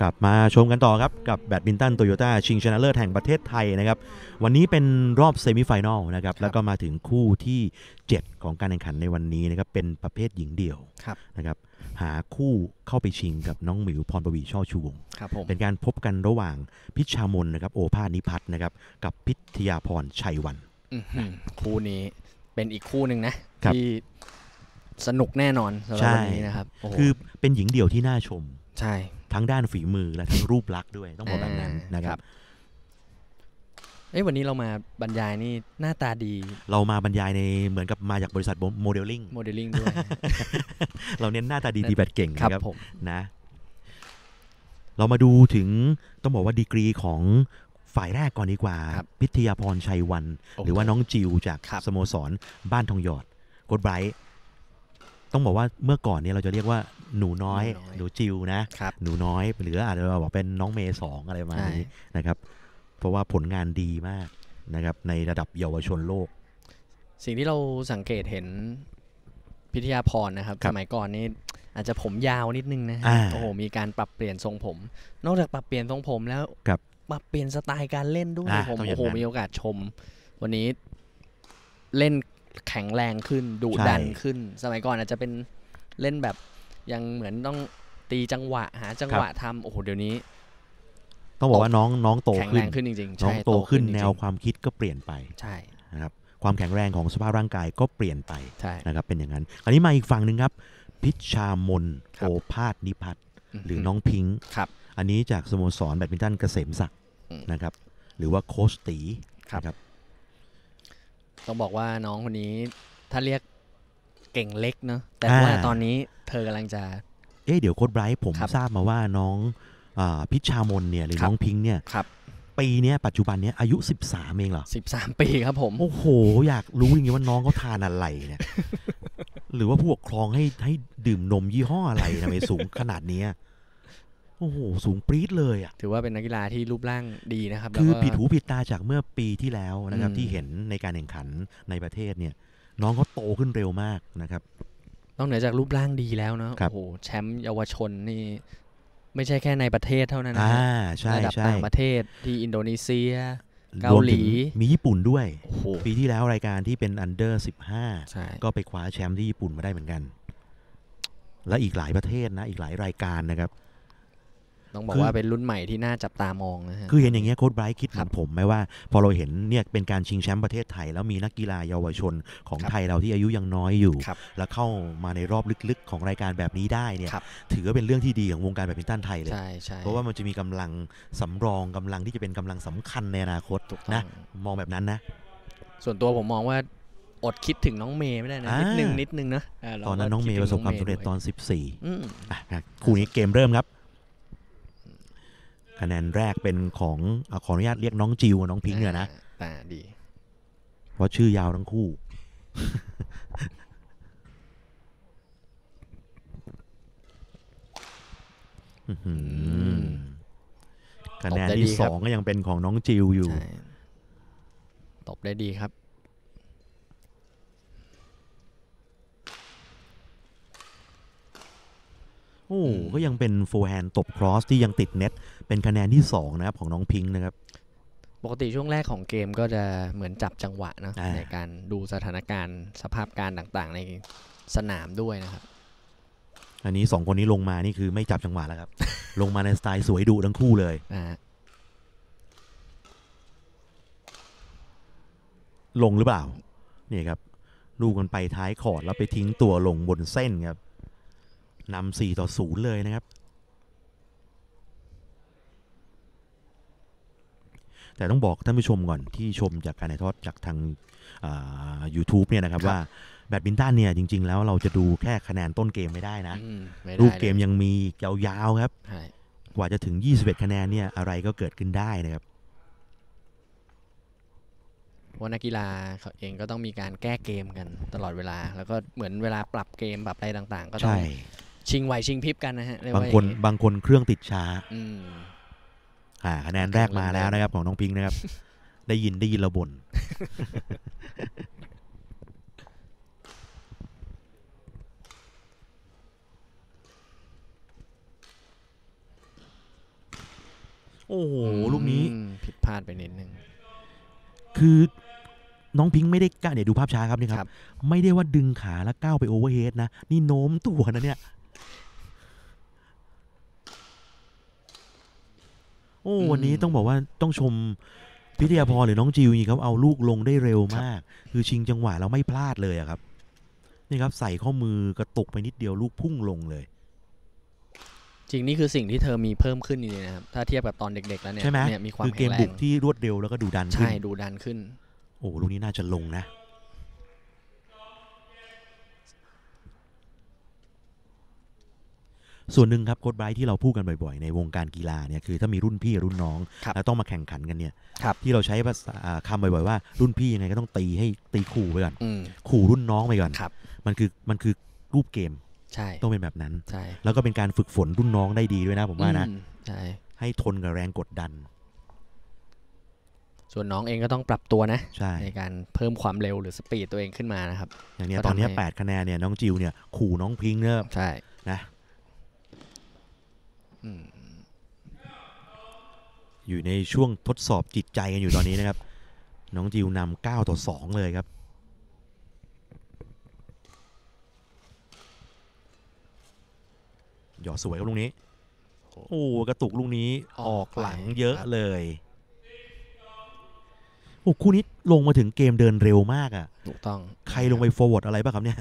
กลับมาชมกันต่อครับ กับแบดมินตันโตโยต้าชิงชนะเลิศแห่งประเทศไทยนะครับ วันนี้เป็นรอบ semifinal นะครับ แล้วก็มาถึงคู่ที่ 7 ของการแข่งขันในวันนี้นะครับ เป็นประเภทหญิงเดี่ยวครับ นะครับ หาคู่เข้าไปชิงกับน้องหมิวพรประวีช่อชูวงศ์ครับผมเป็นการพบกันระหว่างพิชชามนนะครับ โอภาสนิพัฒน์นะครับ กับพิทยาพรชัยวัน อื้อหือคู่นี้เป็นอีกคู่หนึ่งนะ ครับ ที่สนุกแน่นอนสำหรับใช่วันนี้นะครับโโหคือเป็นหญิงเดี่ยวที่น่าชม ใช่ ทั้งด้านฝีมือและทั้งรูปลักษณ์ด้วยต้องบอกแบบนั้นนะครับเอ้ยวันนี้เรามาบรรยายนี่หน้าตาดี เรามาบรรยายในเหมือนกับมาจากบริษัท modeling modeling ด้วย เราเน้นหน้าตาดีตีแบดเก่งครับนะครับผมนะ เรามาดูถึงต้องบอกว่าดีกรีของฝ่ายแรกก่อนดีกว่าครับพิทยาพรชัยวัน หรือว่าน้องจิวจากครับสโมสรบ้านทองหยอดโกดไบรท์ ต้องบอกว่าเมื่อก่อนเนี่ยเราจะเรียกว่าหนูน้อย หนูจิวนะครับหนูน้อยหรืออาจจะบอกเป็นน้องเมย์สองอะไรประมาณนี้นะครับ เพราะว่าผลงานดีมากนะครับ ในระดับเยาวชนโลก สิ่งที่เราสังเกตเห็นพิทยาพรนะครับครัสบมัยก่อนนี่อาจจะผมยาวนิดนึงนะฮะอ่าโอ้โหมีการปรับเปลี่ยนทรงผม นอกจากปรับเปลี่ยนทรงผมแล้วครับปรับเปลี่ยนสไตล์การเล่นด้วยอ่าผมต้องอย่าโอ้งโหนั้นมีโอกาสชม วันนี้เล่น แข็งแรงขึ้นดุใช่ดันขึ้น สมัยก่อนอาจจะเป็นเล่นแบบยังเหมือนต้องตีจังหวะหาจังหวะทำโอ้โหเดี๋ยวนี้ ต้องบอกว่าน้องน้องโตแข็งขึ้แรนงขึ้นจริงๆน้ใช่องโตขึ้นจริงๆแนวความคิดก็เปลี่ยนไปใช่นะครับความแข็งแรงของสภาพร่างกายก็เปลี่ยนไปใช่นะครับเป็นอย่างนั้นอันนี้มาอีกฝั่งหนึ่งครับ พิชชามนครับโอภาสนิพัฒน์หรือน้องพิงค์ครับอันนี้จากสโมสรแบดมินตันเกษมศักดิ์อืมนะครับ หรือว่าโคชตีครับนะครับ ต้องบอกว่าน้องคนนี้ถ้าเรียกเก่งเล็กเนอะแต่อ่าว่าตอนนี้เธอกำลังจะ เอ๊ะเดี๋ยวโค้ชไบรท์ผมครับทราบมาว่าน้องอาพิชชามนเนี่ยหรือครับน้องพิงค์เนี่ยครับปีเนี้ยปัจจุบันเนี้ยอายุ 13 เองเหรอ 13 ปีครับผม โอ้โห อยากรู้จริงๆว่าน้องเขาทานอะไรเนี่ย หรือว่าผู้ปกครองให้ให้ดื่มนมยี่ห้ออะไรทำไมสูงขนาดเนี้ย โอ้โห สูงปรี๊ดเลยอะ ถือว่าเป็นนักกีฬาที่รูปร่างดีนะครับ คือแล้วก็ผิดหูผิดตาจากเมื่อปีที่แล้วนะครับอืมที่เห็นในการแข่งขันในประเทศเนี่ย น้องเขาโตขึ้นเร็วมากนะครับนอกเหนือจากรูปร่างดีแล้วเนอะครับโอ้โหแชมป์เยาวชนนี่ไม่ใช่แค่ในประเทศเท่านั้นนะอ่าฮะใช่ระดับใช่ต่างประเทศที่อินโดนีเซียเการวมหลีถึงมีญี่ปุ่นด้วยโอ้โหปีที่แล้วรายการที่เป็น under ใช่15ก็ไปคว้าแชมป์ที่ญี่ปุ่นมาได้เหมือนกัน และอีกหลายประเทศนะ อีกหลายรายการนะครับ ต้องบอกคือว่าเป็นรุ่นใหม่ที่น่าจับตามองนะฮะคือเห็นอย่างเงี้ยโค้ชไบรท์คิดเหมืครัอบนผมไหมว่า พอเราเห็นเนี่ยเป็นการชิงแชมป์ประเทศไทย แล้วมีนักกีฬาเยาวชนของครับไทยเราที่อายุยังน้อยอยู่ครับแล้วเข้ามาในรอบลึกๆ ของรายการแบบนี้ได้เนี่ยครับถือว่าเป็นเรื่องที่ดีของวงการแบดมินตันไทยเลยใช่ใช่เพราะว่ามันจะมีกำลังสำรองกำลังที่จะเป็นกำลังสำคัญในอนาคตถูกต้องนะมองแบบนั้นนะ ส่วนตัวผมมองว่าอดคิดถึงน้องเมย์ไม่ได้นะอ่านินิดนึงนิดนึงนะาเราตอนนั้นก็น้องเมย์คิปถึระสบความสำเร็จด้วยตอน 14อืมอะนะคู่นี้เกมเริ่มครับ คะแนนแรกเป็นของอะขออนุญาตเรียกน้องจิวกับน้องพิงค์เนี่ยนะอ่าดี เพราะชื่อยาวทั้งคู่อื้อหือคะแนนที่สองก็ยังเป็นของน้องจิวอยู่ใช่ตบได้ดีครับ โอ้ก็ยังเป็น forehand ตบ cross ที่ยังติดเน็ต เป็นคะแนนที่ 2 นะครับ ของน้องพิงค์นะครับ ปกติช่วงแรกของเกมก็จะเหมือนจับจังหวะเนอะอ่าในการดูสถานการณ์สภาพการต่างๆ ในสนามด้วยนะครับ อันนี้ 2 คนนี้ลงมานี่คือไม่จับจังหวะแล้วครับ ลงมาในสไตล์สวยดุทั้งคู่เลยอ่าลงหรือเปล่า นี่ครับ ลูกกันไปท้ายคอร์ดแล้วไปทิ้งตัวลงบนเส้นครับ นำสี่ต่อศูนย์เลยนะครับ แต่ต้องบอกท่านผู้ชมก่อนที่ชมจากการถ่ายทอดจากทางอ่า YouTube เนี่ยนะครับครับว่าแบดมินตันเนี่ยจริง ๆ แล้วเราจะดูแค่คะแนนต้นเกมไม่ได้นะอืมไม่รูได้ปเกมยังมีอีกยาวๆครับใช่กว่าจะถึง 21 คะแนนเนี่ยอะไรก็เกิดขึ้นได้นะครับเพราะนักกีฬาเขาเองก็ต้องมีการแก้เกมกันตลอดเวลา แล้วก็เหมือนเวลาปรับเกมปรับอะไรต่าง ๆ ก็ต้องใช่ชิงไหวชิงพริบกันนะฮะเรียกบางว่คนอย่บางคนเครื่องติดช้าอืมอ่าคะแนนแรกมาแล้วนะครับ ของน้องพิงค์นะครับ ได้ยินได้ยินเราบ่นอโอ้โหลูกนี้อืมผิดพลาดไปนิดนึงคือน้องพิงค์ไม่ได้ก้าวเนี่ยดูภาพช้าครับนี่คครัรับบไม่ได้ว่าดึงขาแล้วก้าวไปโอเวอร์เฮดนะ นี่โน้มตัวนะเนี่ย โอ้วันนี้ต้องบอกว่าต้องชมพิทยาพรหรือน้องจิวนี่ครับเอาลูกลงได้เร็วมาก คือชิงจังหวะเราไม่พลาดเลยอะครับ นี่ครับใส่ข้อมือกระตุกไปนิดเดียวลูกพุ่งลงเลย จริงนี่คือสิ่งที่เธอมีเพิ่มขึ้นจริงๆนะครับ ถ้าเทียบกับตอนเด็ก ๆ แล้วเนี่ยใช่ไหมเนี่ยมีความคือเกแข็มงแรบุงกที่รวดเร็วแล้วก็ดูดันขึ้ใช่นดูดันขึ้น โอ้ลูกนี้น่าจะลงนะ ส่วนหนึ่งครับโค้ดไบรท์ที่เราพูดกันบ่อยๆ ในวงการกีฬาเนี่ยคือถ้ามีรุ่นพี่รุ่นน้องครับแล้วต้องมาแข่งขันกันเนี่ยครับที่เราใช้ภาษาอ่าคำบ่อยๆว่ารุ่นพี่ยังไงก็ต้องตีให้ตีขู่ไปก่อนอืมขู่รุ่นน้องไปก่อนครับมันคือมันคือรูปเกมใช่ต้องเป็นแบบนั้นใช่แล้วก็เป็นการฝึกฝนรุ่นน้องได้ดีด้วยนะผมว่านะอืมใช่ให้ทนกับแรงกดดัน ส่วนน้องเองก็ต้องปรับตัวนะใช่ในการเพิ่มความเร็วหรือสปีดตัวเองขึ้นมานะครับ อย่างเนี้ยก็ตอนเนี้ยทำให้แปดคะแนนเนี่ยน้องจิวเนี่ยขู่น้องพิงค์เนี่ยใช่นะ อืมอยู่ในช่วงทดสอบจิตใจกันอยู่ตอนนี้นะครับ น้องจิวนำเก้าต่อสองเลยครับ หยอดสวยครับลูกนี้ โอ้กระตุกลูกนี้ออกหลังเยอะเลยโอ้คู่นี้ลงมาถึงเกมเดินเร็วมากอะ่ะถูกต้อง ใครลงไป forward อะไรบ้างครับเนี่ย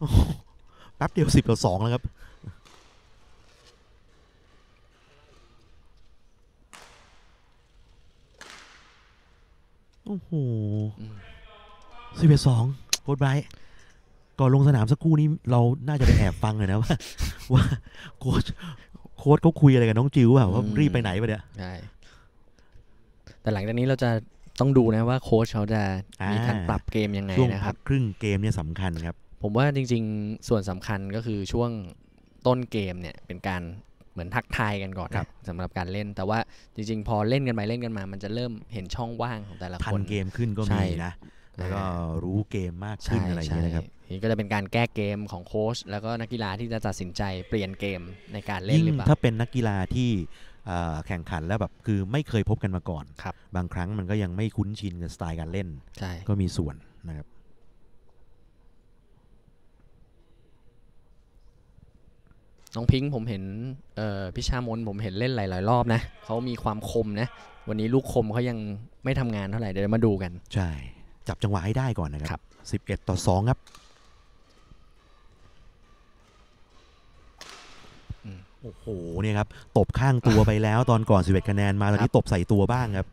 โอ้โหแป๊บเดียวสิบต่อสองแล้วครับ โอ้โหอืมสิบเอ็ดสองโค้ดไบรท์ก่อนลงสนามสักครู่นี้เราน่าจะไปแอบฟังเลยนะว่าว่าโค้ชโค้ชเขาคุยอะไรกับน้องจิวเปล่าว่ารีบไปไหนปะเนี่ยใช่แต่หลังจากนี้เราจะต้องดูนะว่าโค้ชเขาจะมีการอ่าปรับเกมยังไงช่วงนะคพัรักบครึ่งเกมเนี่ยสำคัญครับ ผมว่าจริง ๆ ส่วนสำคัญก็คือช่วงต้นเกมเนี่ยเป็นการ เหมือนทักทายกันก่อนครันะบสำหรับการเล่น แต่ว่าจริง ๆ พอเล่นกันไปเล่นกันมา มันจะเริ่มเห็นช่องว่างของแต่ละทัคนนเกมขึ้นก็ใช่มีนะแล้วก็รู้เกมมากขึ้นใช่อะไรอย่างใช่เงี้ยนะครับทีนี้ก็จะเป็นการแก้เกมของโค้ชแล้วก็นักกีฬาที่จะตัดสินใจเปลี่ยนเกมในการเล่นยิ่งหรือเปล่าถ้าเป็นนักกีฬาที่เอ่อแข่งขันแล้วแบบคือไม่เคยพบกันมาก่อนครับบางครั้งมันก็ยังไม่คุ้นชินกับสไตล์การเล่นใช่ก็มีส่วนนะครับ น้องพิงค์ผมเห็นเอ่อพิชามนผมเห็นเล่นหลาย ๆ รอบนะเขามีความคมนะ วันนี้ลูกคมเขายังไม่ทำงานเท่าไหร่เดี๋ยวมาดูกัน ใช่ จับจังหวะให้ได้ก่อนนะคครัรับ บ 11 ต่อ 2 ครับ อืม โอ้โห เนี่ยครับ ตบข้างตัวไปแล้วตอนก่อน 11 คะแนนมา ตอนนี้ตบใส่ตัวบ้างครับ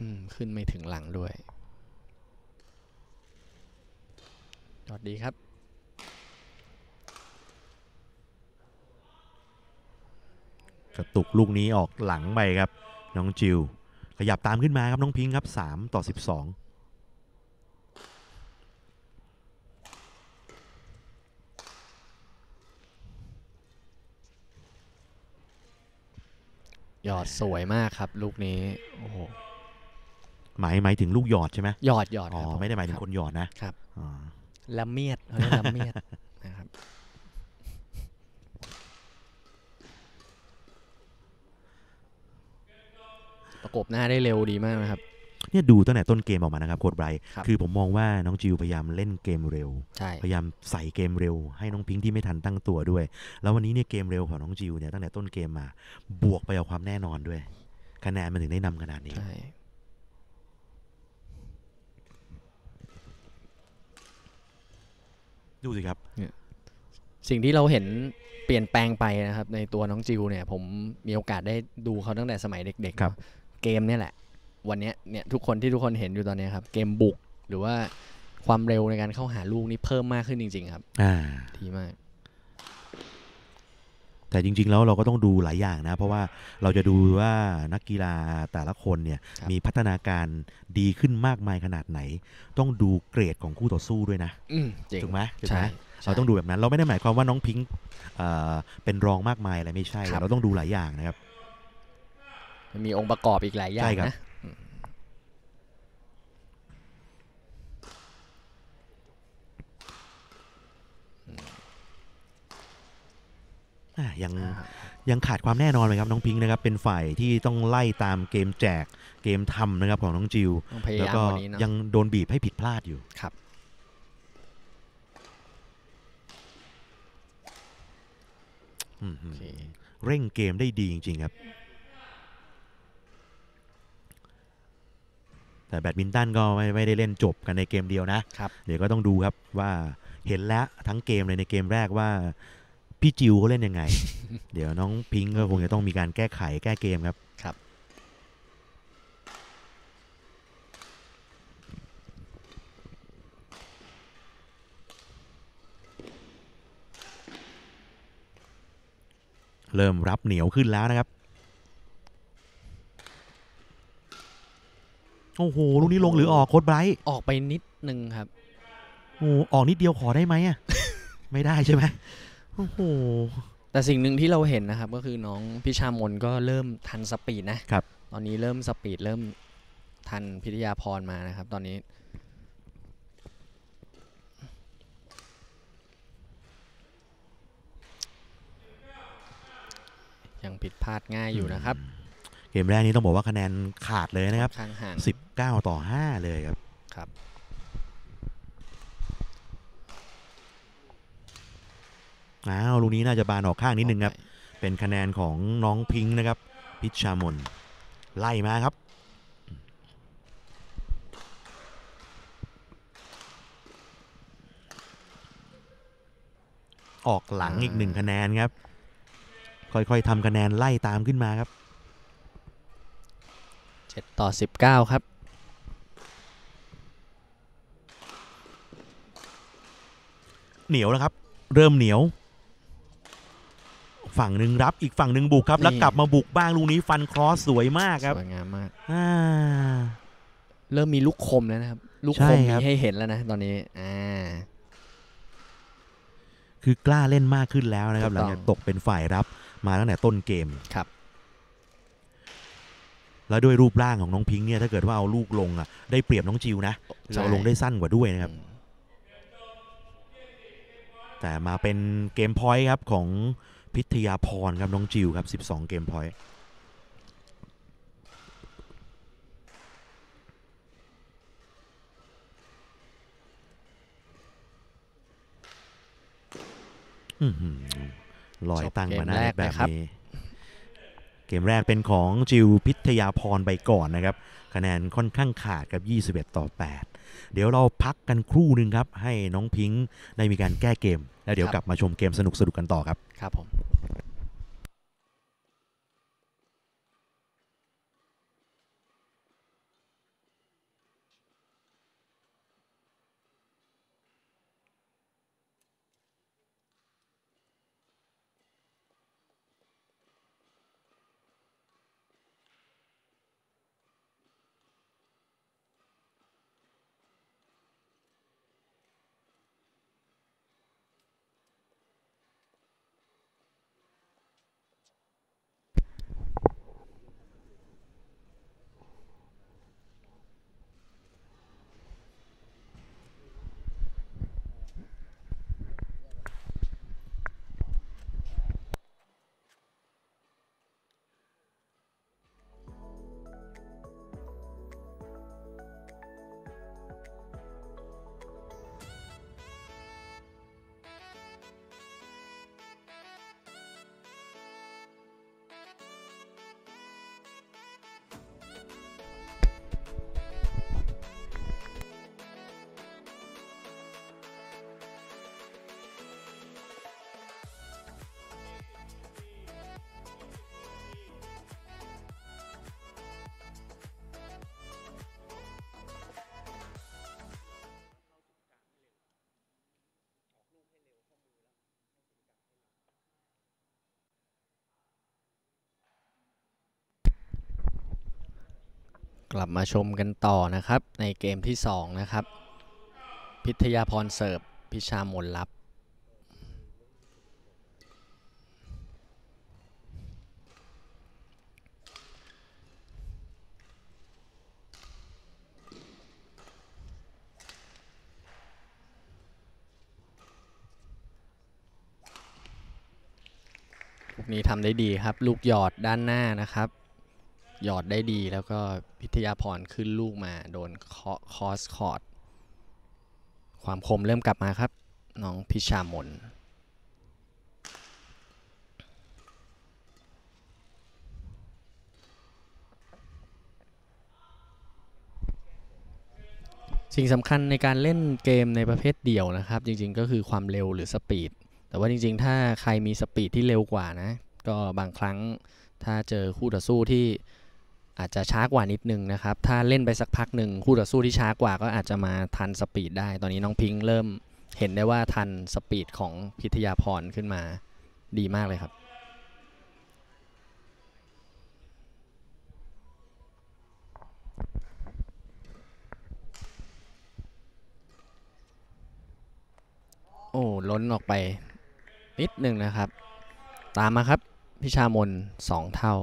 อืมขึ้นไม่ถึงหลังด้วยยอดดีครับ กระตุกลูกนี้ออกหลังไปครับ น้องจิว ขยับตามขึ้นมาครับน้องพิงค์ครับ 3 ต่อ 12ยอดสวยมากครับ ลูกนี้โอ้โหหมายหมายถึงลูกหยอดใช่ไหมยอดยอดอ๋อครับผไม่ได้หมายถึงรับคนหยอดนะครับอ๋อละเมียดเขาเรียกละเมียดนะครับ ประกบหน้าได้เร็วดีมากนะครับเนี่ยดูตั้งแต่ต้นเกมออกมานะครับโค้ดไบรท์ครับคือผมมองว่าน้องจิวพยายามเล่นเกมเร็วใช่พยายามใส่เกมเร็ว ให้น้องพิงค์ที่ไม่ทันตั้งตัวด้วย แล้ววันนี้เนี่ยเกมเร็วของน้องจิวเนี่ยตั้งแต่ต้นเกมมา บวกไปกับความแน่นอนด้วย คะแนนมันถึงได้นำขนาดนี้ใช่ดูสิครับ สิ่งที่เราเห็นเปลี่ยนแปลงไปนะครับ ในตัวน้องจิวเนี่ย ผมมีโอกาสได้ดูเขาตั้งแต่สมัยเด็กๆครับ เนอะเกมเนี่ยแหละ วันเนี้ยเนี่ยทุกคนที่ทุกคนเห็นอยู่ตอนเนี้ยครับ เกมบุกหรือว่าความเร็วในการเข้าหาลูกนี่เพิ่มมากขึ้นจริง ๆ ครับอ่าดีมาก แต่จริง ๆ แล้วเราก็ต้องดูหลายอย่างนะ เพราะว่าเราจะดูว่านักกีฬาแต่ละคนเนี่ยครับ มีพัฒนาการดีขึ้นมากมายขนาดไหน ต้องดูเกรดของคู่ต่อสู้ด้วยนะ อืมจริง ถูกไหมถูกใช่ไหมใช่เราต้องดูแบบนั้น เราไม่ได้หมายความว่าน้องพิงค์เอ่อเป็นรองมากมายอะไรไม่ใช่ ครับ เราต้องดูหลายอย่างนะครับ มันมีองค์ประกอบอีกหลายอย่าใช่งครับนะอ่อะยังนะครับยังขาดความแน่นอนเลยครับน้องพิงค์นะครับ เป็นฝ่ายที่ต้องไล่ตามเกมแจกเกมทำนะครับของน้องจิวต้องพยาแล้วยามก็กว่านี้เนาะยังโดนบีบให้ผิดพลาดอยู่ครับอืมโอเคเร่งเกมได้ดีจริง ๆ ครับ แต่แบดมินตันก็ไม่ไม่ได้เล่นจบกันในเกมเดียวนะครับเดี๋ยวก็ต้องดูครับว่าเห็นแล้วทั้งเกมเลยในเกมแรกว่าพี่จิวเขาเล่นยังไง เดี๋ยวน้องพิงค์ก็คงจะต้องมีการแก้ไขแก้เกมครับครับ เริ่มรับเหนียวขึ้นแล้วนะครับ โอ้โหลูกนี้ลงหรือออกโค้ชไบรท์ออกไปนิดนึงครับโอ้โหออกนิดเดียวขอได้ไหมอะไม่ได้ใช่ไหมโอ้โหแต่สิ่งหนึ่งที่เราเห็นนะครับ ก็คือน้องพิชามนก็เริ่มทัน speed นะครับ ตอนนี้เริ่ม speed เริ่มทันพิทยาพรมานะครับ ตอนนี้ ยังผิดพลาดง่ายอยู่นะครับ เกมแรกนี้ต้องบอกว่าคะแนนขาดเลยนะครับข้างห่าง19 ต่อ 5 เลยครับครับ อ้าว ลูกนี้น่าจะบานออกข้างนิดนึงครับ เป็นคะแนนของน้องพิงค์นะครับ พิชชามน ไล่มาครับออกหลังอีกหนึ่งคะแนนครับ ค่อยๆทำคะแนนไล่ตามขึ้นมาครับ เจ็ดต่อสิบเก้าครับ เหนียวแล้วครับ เริ่มเหนียว ฝั่งหนึ่งรับอีกฝั่งหนึ่งบุกครับ แล้วนี่กลับมาบุกบ้างลูกนี้ฟันครอสสวยมากครับ สวยงามมากอ่าเริ่มมีลูกคมแล้วนะครับ ลูกใช่คมครัมีบให้เห็นแล้วนะตอนนี้อ่าคือกล้าเล่นมากขึ้นแล้วนะครับถูหกลัต้องงจากตกเป็นฝ่ายรับมาตั้งแต่ต้นเกมครับ แล้วด้วยรูปร่างของน้องพิงค์เนี่ยถ้าเกิดว่าเอาลูกลงอะได้เปรียบน้องจิวนะใช่เราลงได้สั้นกว่าด้วยนะครับอืมแต่มาเป็น game point ครับของพิทยาพรครับน้องจิวครับ 12 game pointอื้อหือลอยตั้งมาหน้าเน็ตแบบนี้ เกมแรกเป็นของจิวพิทยาพรไปก่อนนะครับ คะแนนค่อนข้างขาดกับ 21 ต่อ 8 เดี๋ยวเราพักกันครู่หนึ่งครับ ให้น้องพิงค์ได้มีการแก้เกม แล้วเดี๋ยวกลับมาชมเกมสนุกสนุกกันต่อครับ ครับผม กลับมาชมกันต่อนะครับ ในเกมที่ 2 นะครับ พิทยาพรเสิร์ฟพิชามนรับ ลูกนี้ทำได้ดีครับ ลูกหยอดด้านหน้านะครับ หยอดได้ดีแล้วก็พิทยาพรขึ้นลูกมาโดนเคาะ cross court ความคมเริ่มกลับมาครับ น้องพิชามนสิ่งสำคัญในการเล่นเกมในประเภทเดี่ยวนะครับ จริงๆก็คือความเร็วหรือ speed แต่ว่าจริงๆ ถ้าใครมี speed ที่เร็วกว่านะ ก็บางครั้งถ้าเจอคู่ต่อสู้ที่ อาจจะช้ากว่านิดนึงนะครับ ถ้าเล่นไปสักพักหนึ่งคู่ต่อสู้ที่ช้ากว่าก็อาจจะมาทันสปีดได้ ตอนนี้น้องพิงค์เริ่มเห็นได้ว่าทันสปีดของพิทยาพรขึ้นมาดีมากเลยครับโอ้ล้นออกไปนิดหนึ่งนะครับ ตามมาครับ พิชามนสองเท่า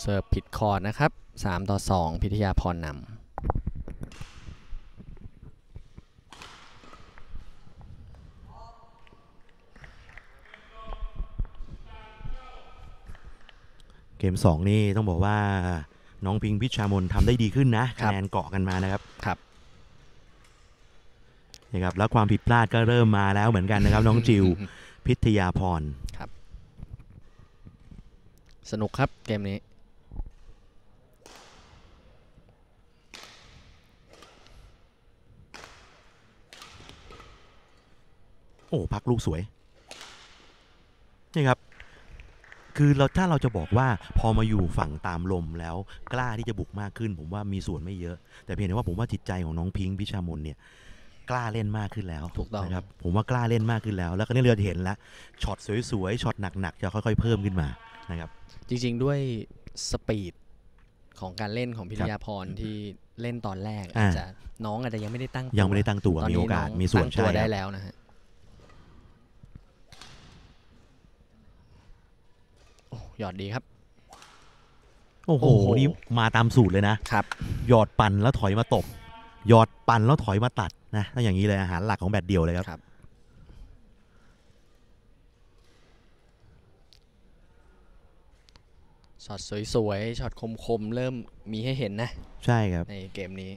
เสิร์ฟผิดคอร์ดนะครับ 3 ต่อ 2 พิทยาพรนำเกม 2 นี่ต้องบอกว่าน้องพิงพิชามนทำได้ดีขึ้นนะครับคะแนนเกาะกันมานะครับครับนะครับแล้วความผิดพลาดก็เริ่มมาแล้วเหมือนกันนะครับ น้องจิวพิทยาพรสนุกครับเกมนี้ โอ้พักลูกสวย นี่ครับ คือเราถ้าเราจะบอกว่าพอมาอยู่ฝั่งตามลมแล้วกล้าที่จะบุกมากขึ้น ผมว่ามีส่วนไม่เยอะ แต่เพียงแต่ว่าผมว่าจิตใจของน้องพิงค์พิชามนเนี่ยกล้าเล่นมากขึ้นแล้วถูกต้องนะครับผมว่ากล้าเล่นมากขึ้นแล้ว แล้วก็นี่เราจะเห็นแล้วช็อตสวยๆช็อตหนักๆจะค่อย ๆ เพิ่มขึ้นมานะครับจริงๆด้วยสปีดของการเล่นของพิทยาพรที่เล่นตอนแรกอ่าอาจจะน้องอาจจะยังไม่ได้ตั้งยังไม่ได้ตั้งตัวตอนมีนี้โอกาสน้องมีส่วนตั้งตัวใช่ได้ครับแล้วนะฮะ โอ้หยอดดีครับ โอ้โห โอ้โห นี่มาตามสูตรเลยนะ ครับ หยอดปั่นแล้วถอยมาตบ หยอดปั่นแล้วถอยมาตัดนะถ้าอย่างนี้เลยอาหารหลักของแบตเดียวเลยครับ ครับ ช็อตสวยๆ ช็อตคมๆ เริ่มมีให้เห็นนะ ใช่ครับ ในเกมนี้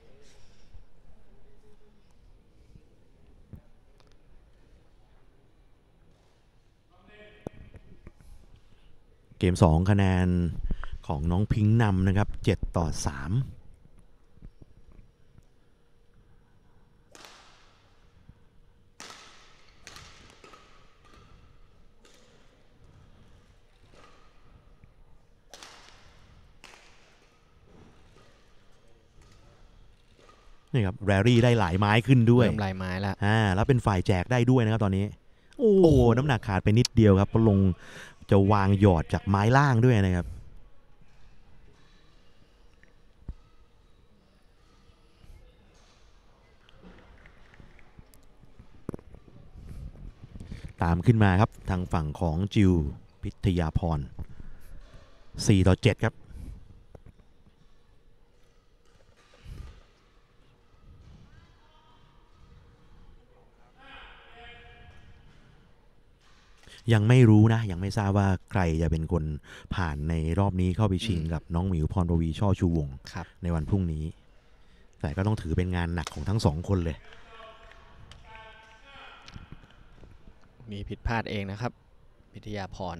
เกม 2 คะแนนของน้องพิงค์นำนะครับ 7 ต่อ 3นี่ครับแรรี่ได้หลายไม้ขึ้นด้วยเริ่มลายไม้แล้วอ่าแล้วเป็นฝ่ายแจกได้ด้วยนะครับตอนนี้ โอ้โอ้โหโหน้ำหนักขาดไปนิดเดียวครับเพราะลง จะวางหยอดจากไม้ล่างด้วยนะครับ ตามขึ้นมาครับทางฝั่งของจิวพิทยาพร 4 ต่อ 7 ครับ ยังไม่รู้นะ ยังไม่ทราบว่าใครจะเป็นคนผ่านในรอบนี้เข้าไปชิงอืมกับน้องหมิวพรปวีช่อชูวงศ์ครับในวันพรุ่งนี้ แต่ก็ต้องถือเป็นงานหนักของทั้งสองคนเลย มีผิดพลาดเองนะครับพิทยาพร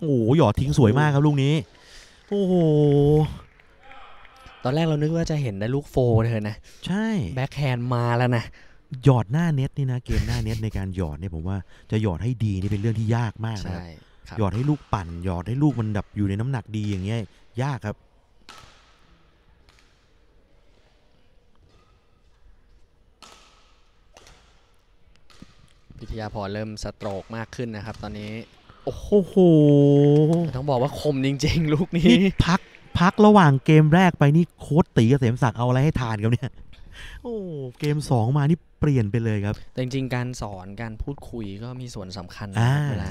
โอ้โหหยอดทิ้งสวยมากครับลูกนี้ โอ้โห ตอนแรกเรานึกว่าจะเห็นได้ลูกโฟเธอนะ ใช่ แบ็คแฮนด์มาแล้วนะ หยอดหน้าเน็ตนี่นะ เกมหน้าเน็ตในการหยอดเนี่ยผมว่าจะหยอดให้ดีนี่เป็นเรื่องที่ยากมากนะคใช่รับครับหยอดให้ลูกปั่น หยอดให้ลูกมันดับอยู่ในน้ำหนักดีอย่างเงี้ยยากครับพิทยาพรเริ่มสโตรกมากขึ้นนะครับ ตอนนี้ โอ้โหต้องบอกว่าคมจริง ๆ ลูกนี้นี่พักพักระหว่างเกมแรกไปนี่โค้ดตีเกษมศักดิ์เอาอะไรให้ทานครับเนี่ยโอ้เกมสองมานี่เปลี่ยนไปเลยครับ แต่จริงๆ การสอนการพูดคุยก็มีส่วนสำคัญนะอ่าเวลา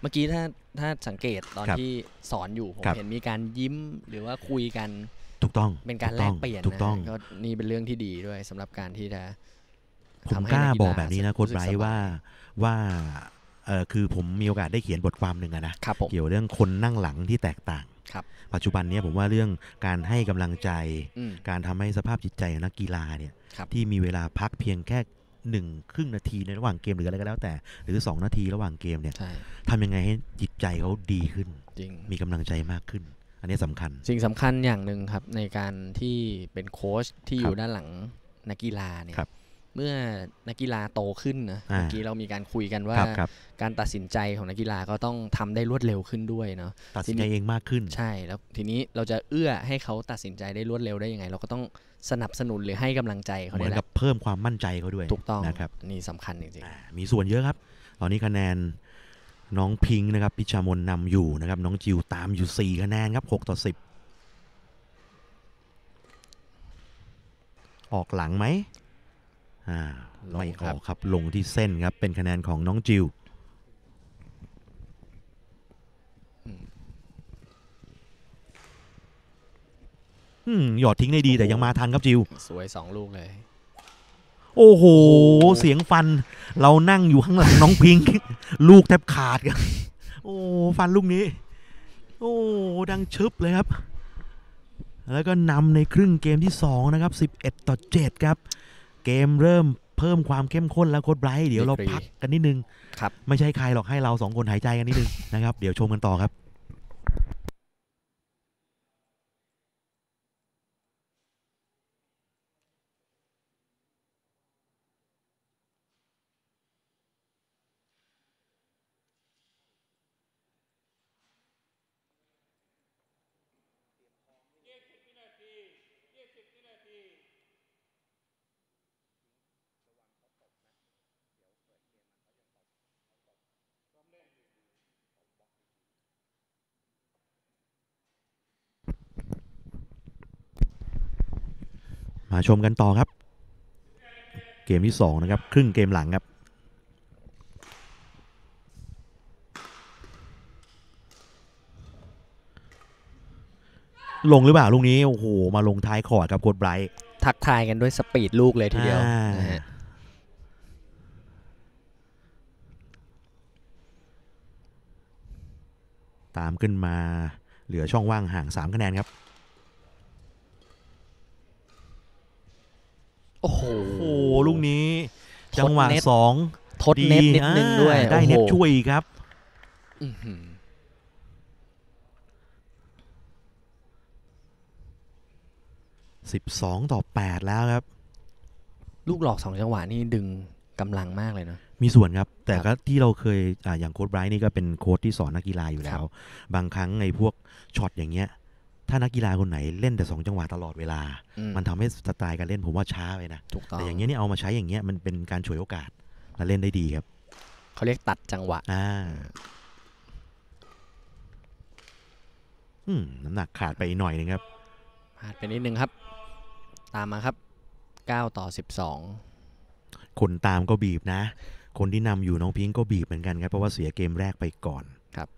เมื่อกี้ถ้าถ้าสังเกตตอนครับที่สอนอยู่ ผมครับเห็นมีการยิ้มหรือว่าคุยกันถูกต้องเป็นการถูแลต้กองเปลี่ยนถูกต้องนะก็นี่เป็นเรื่องที่ดีด้วยสำหรับการที่จะผมทำให้กล้านัฬบอกแบบนี้นะโค้ชรู้สึไบรสท์บยว่าว่า เออคือผมมีโอกาสได้เขียนบทความหนึ่งอะนะครับผมเกี่ยวเรื่องคนนั่งหลังที่แตกต่างครับปัจจุบันเนี้ยผมว่าเรื่องการให้กำลังใจอืมการทำให้สภาพจิตใจของนักกีฬาเนี่ยครับที่มีเวลาพักเพียงแค่หนึ่งครึ่งนาทีในระหว่างเกมหรืออะไรก็แล้วแต่ หรือ 2 นาทีระหว่างเกมเนี่ยใช่ทำยังไงให้จิตใจเขาดีขึ้นจริงมีกำลังใจมากขึ้น อันนี้สำคัญ สิ่งสำคัญอย่างหนึ่งครับในการที่เป็นโค้ชที่อครัยู่บด้านหลังนักกีฬาเนี่ยครับ เมื่อนักกีฬาโตขึ้นนะอ่าเมื่อกี้เรามีการคุยกันว่าครับครับการตัดสินใจของนักกีฬาก็ต้องทำได้รวดเร็วขึ้นด้วยเนาะตัดสินใจเองมากขึ้นใช่แล้วทีนี้เราจะเอื้อให้เขาตัดสินใจได้รวดเร็วได้ยังไง เราก็ต้องสนับสนุนหรือให้กำลังใจเขาเหมืเนี่อยนแหกับละเพิ่มความมั่นใจเขาด้วยถูกต้องนะครับอันนี่สำคัญจริงอ่ามีส่วนเยอะครับ ตอนนี้คะแนนน้องพิงค์นะครับพิชามนนำอยู่นะครับ น้องจิวตามอยู่ 4 คะแนนครับ 6 ต่อ 10 ออกหลังไหมอ่าลง ไม่คอรับอกครับลงที่เส้นครับ เป็นคะแนนของน้องจิวอืมหยอดทิ้งได้ดีแต่ยังมาทันครับจิวๆสวยสองลูกเลยโอ้โหโอ้โห เสียงฟัน เรานั่งอยู่ข้างหลังน้องพิงค์ลูกแทบขาดครับโอ้ฟันลูกนี้ โอ้ดังชึบเลยครับ แล้วก็นำในครึ่งเกมที่ 2 นะครับ 11 ต่อ 7 ครับ เกมเริ่มเพิ่มความเข้มข้นแล้วโค้ดไบรท์เดี๋ยวเราดีกรีพักกันนิดนึงครับไม่ใช่ใครหรอกให้เราสองคนหายใจกันนิดนึงนะครับ เดี๋ยวชมกันต่อครับ มาชมกันต่อครับ เกมที่ 2 นะครับ ครึ่งเกมหลังครับ ลงหรือเปล่าลูกนี้โอ้โหมาลงท้ายคอร์ดครับโค้ดไบรท์ทักทายกันด้วยสปีดลูกเลยทีเดียวอ่านนะฮะตามขึ้นมาเหลือช่องว่างห่าง 3 คะแนนครับ โอ้โห โอ้โห ลูกนี้ ทด จังหวะเน็ตสองทดเน็ตนิดนึงด้วยอ่าได้เน็ตโอ้โหช่วยอีกครับอื้อหือ12ต่อ8แล้วครับ ลูกหลอกสองจังหวะนี่ดึงกำลังมากเลยนะ มีส่วนครับ แต่ครับก็ที่เราเคยอ่าอย่างโค้ดไบรท์นี่ก็เป็นโค้ดที่สอนนักกีฬาอยู่แล้ครัวบบางครั้งไอ้พวกช็อตอย่างเงี้ย ถ้านักกีฬาคนไหนเล่นแต่2จังหวะตลอดเวลาอืมมันทำให้สไตล์การเล่นผมว่าช้าไปนะถูกต้องแต่อย่างเงี้ยนี่เอามาใช้อย่างเงี้ยมันเป็นการฉวยโอกาสและเล่นได้ดีครับเขาเรียกตัดจังหวะอ่าอืมน้ำหนักขาดไปอีกหน่อยนึงครับพลาดไปนิดนึงครับ ตามมาครับ 9 ต่อ 12 คนตามก็บีบนะ คนที่นำอยู่น้องพิงก์ก็บีบเหมือนกันครับ เพราะว่าเสียเกมแรกไปก่อน ครับ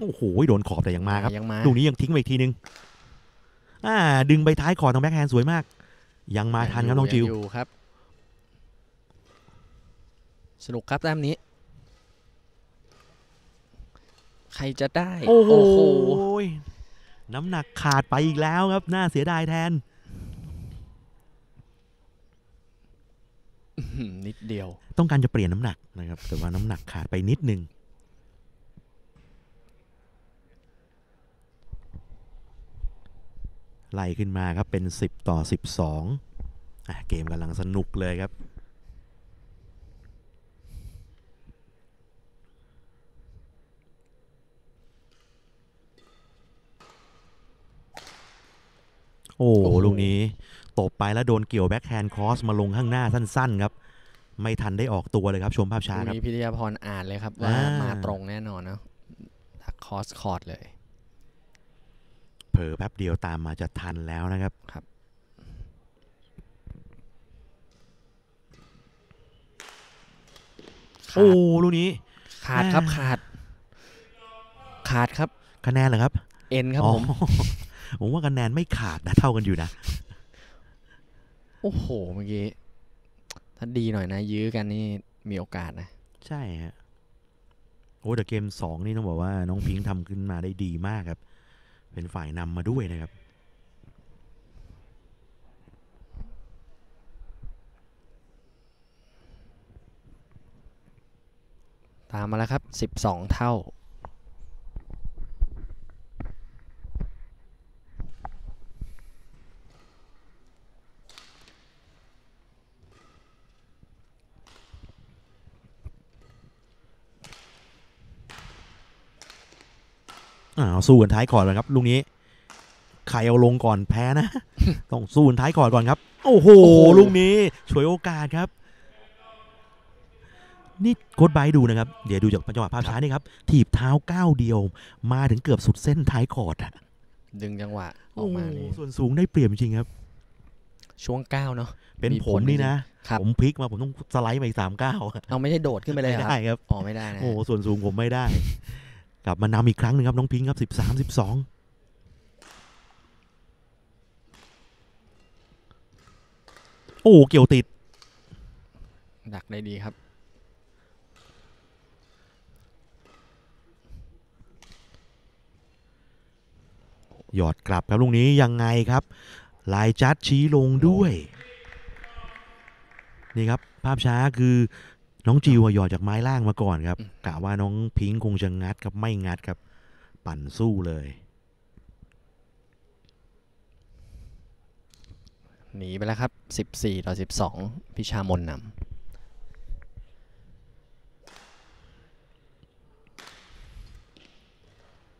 โอ้โหโดนขอบแต่ยังมาครับยังมาลูกนี้ยังทิ้งไปอีกทีนึงอ่า ดึงไปท้ายคอร์ตทางแบ็คแฮนด์สวยมาก ยังมาทันครับน้องจิวยัอยู่ครับ สนุกครับแต้มนี้ ใครจะได้ โอ้โหน้ำหนักขาดไปอีกแล้วครับ น่าเสียดายแทนอื้อหือนิดเดียว ต้องการจะเปลี่ยนน้ำหนักนะครับ แต่ว่าน้ำหนักขาดไปนิดนึง ไล่ขึ้นมาครับเป็น 10 ต่อ 12อะเกมกำลังสนุกเลยครับ โอ้โอ้โหลูกนี้ตบไปแล้วโดนเกี่ยว backhand cross มาลงข้างหน้าสั้น ๆ ครับ ไม่ทันได้ออกตัวเลยครับ ชมภาพช้าลูกครับนี้พิทยาพรอ่านเลยครับว่าอ่ามมาตรงแน่นอนเนาะดักคอสคอร์ดเลย เผลอแป๊บเดียวตามมาจะทันแล้วนะครับครับ โอ้ลูกนี้ ขาดครับอ่าขาด ขาดครับคะแนนเหรอครับ เอ็นครับอ๋อผมผมว่าคะแนนไม่ขาดนะเท่ากันอยู่นะ โอ้โหเมื่อกี้ ถ้าดีหน่อยนะ ยื้อกันนี่มีโอกาสนะ ใช่ฮะโอ้แต่เกมสองนี่ต้องบอกว่าน้องพิงค์ทำขึ้นมาได้ดีมากครับ เป็นฝ่ายนำมาด้วยนะครับตามมาแล้วครับ 12 เท่า อ้าวสู้กันท้ายก่อนเลยครับลูกนี้ใครเอาลงก่อนแพ้นะ ต้องสู้กันท้ายก่อนก่อนครับ โอ้โหโอ้โหลูกนี้ฉวยโอกาสครับ นี่โค้ดไบร์ทดูนะครับ เดี๋ยวดูจากจังหวะภาพช้านี่ครับ ถีบเท้าก้าวเดียว มาถึงเกือบสุดเส้นท้ายคอร์ดอะดึงจังหวะอโอ้อกโหมานี่ส่วนสูงได้เปรียบจริงครับ ช่วงก้าวเนาะเป็นมีผผมลนี่นะครับผมพลิกมาผมต้องสไลด์มาอีกสามก้าวเอาไม่ได้โดดขึ้นไปเลยไม่เหรอคได้รับครับอ๋อไม่ได้นะโอ้โหส่วนสูงผมไม่ได้ กลับมานำอีกครั้งหนึ่งครับน้องพิงค์ครับสิบสามสิบสองโอ้เกี่ยวติด ดักได้ดีครับ หยอดกลับครับลูกนี้ยังไงครับ ลายจัดชี้ลงด้วย นี่ครับ ภาพช้าคือ น้องจิวอะหยอดจากไม้ล่างมาก่อนครับอืมกะว่าน้องพิงค์คงจะงัดครับไม่งัดครับ ปั่นสู้เลยหนีไปแล้วครับ 14 ต่อ 12 พิชามนน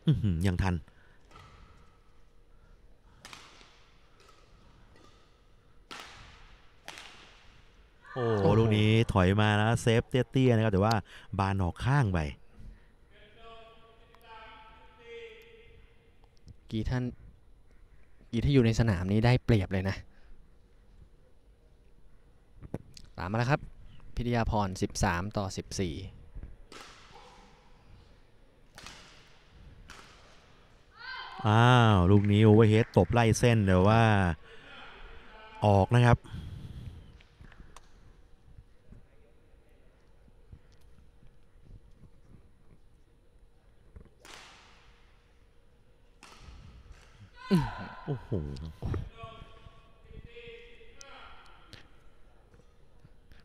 อื้อหือยังทัน โอ้โหลูกนี้ถอยมานะ save เตี้ยๆนะครับแต่ว่าบานออกข้างไปำกีท่านกีถ้าอยู่ในสนามนี้ได้เปรียบเลยนะ ตามมาแล้วครับ พิทยาภรณ์ 13 ต่อ 14อ้าว ลูกนี้ overhead ตบไล่เส้นแต่ว่า ออกนะครับ โอ้โห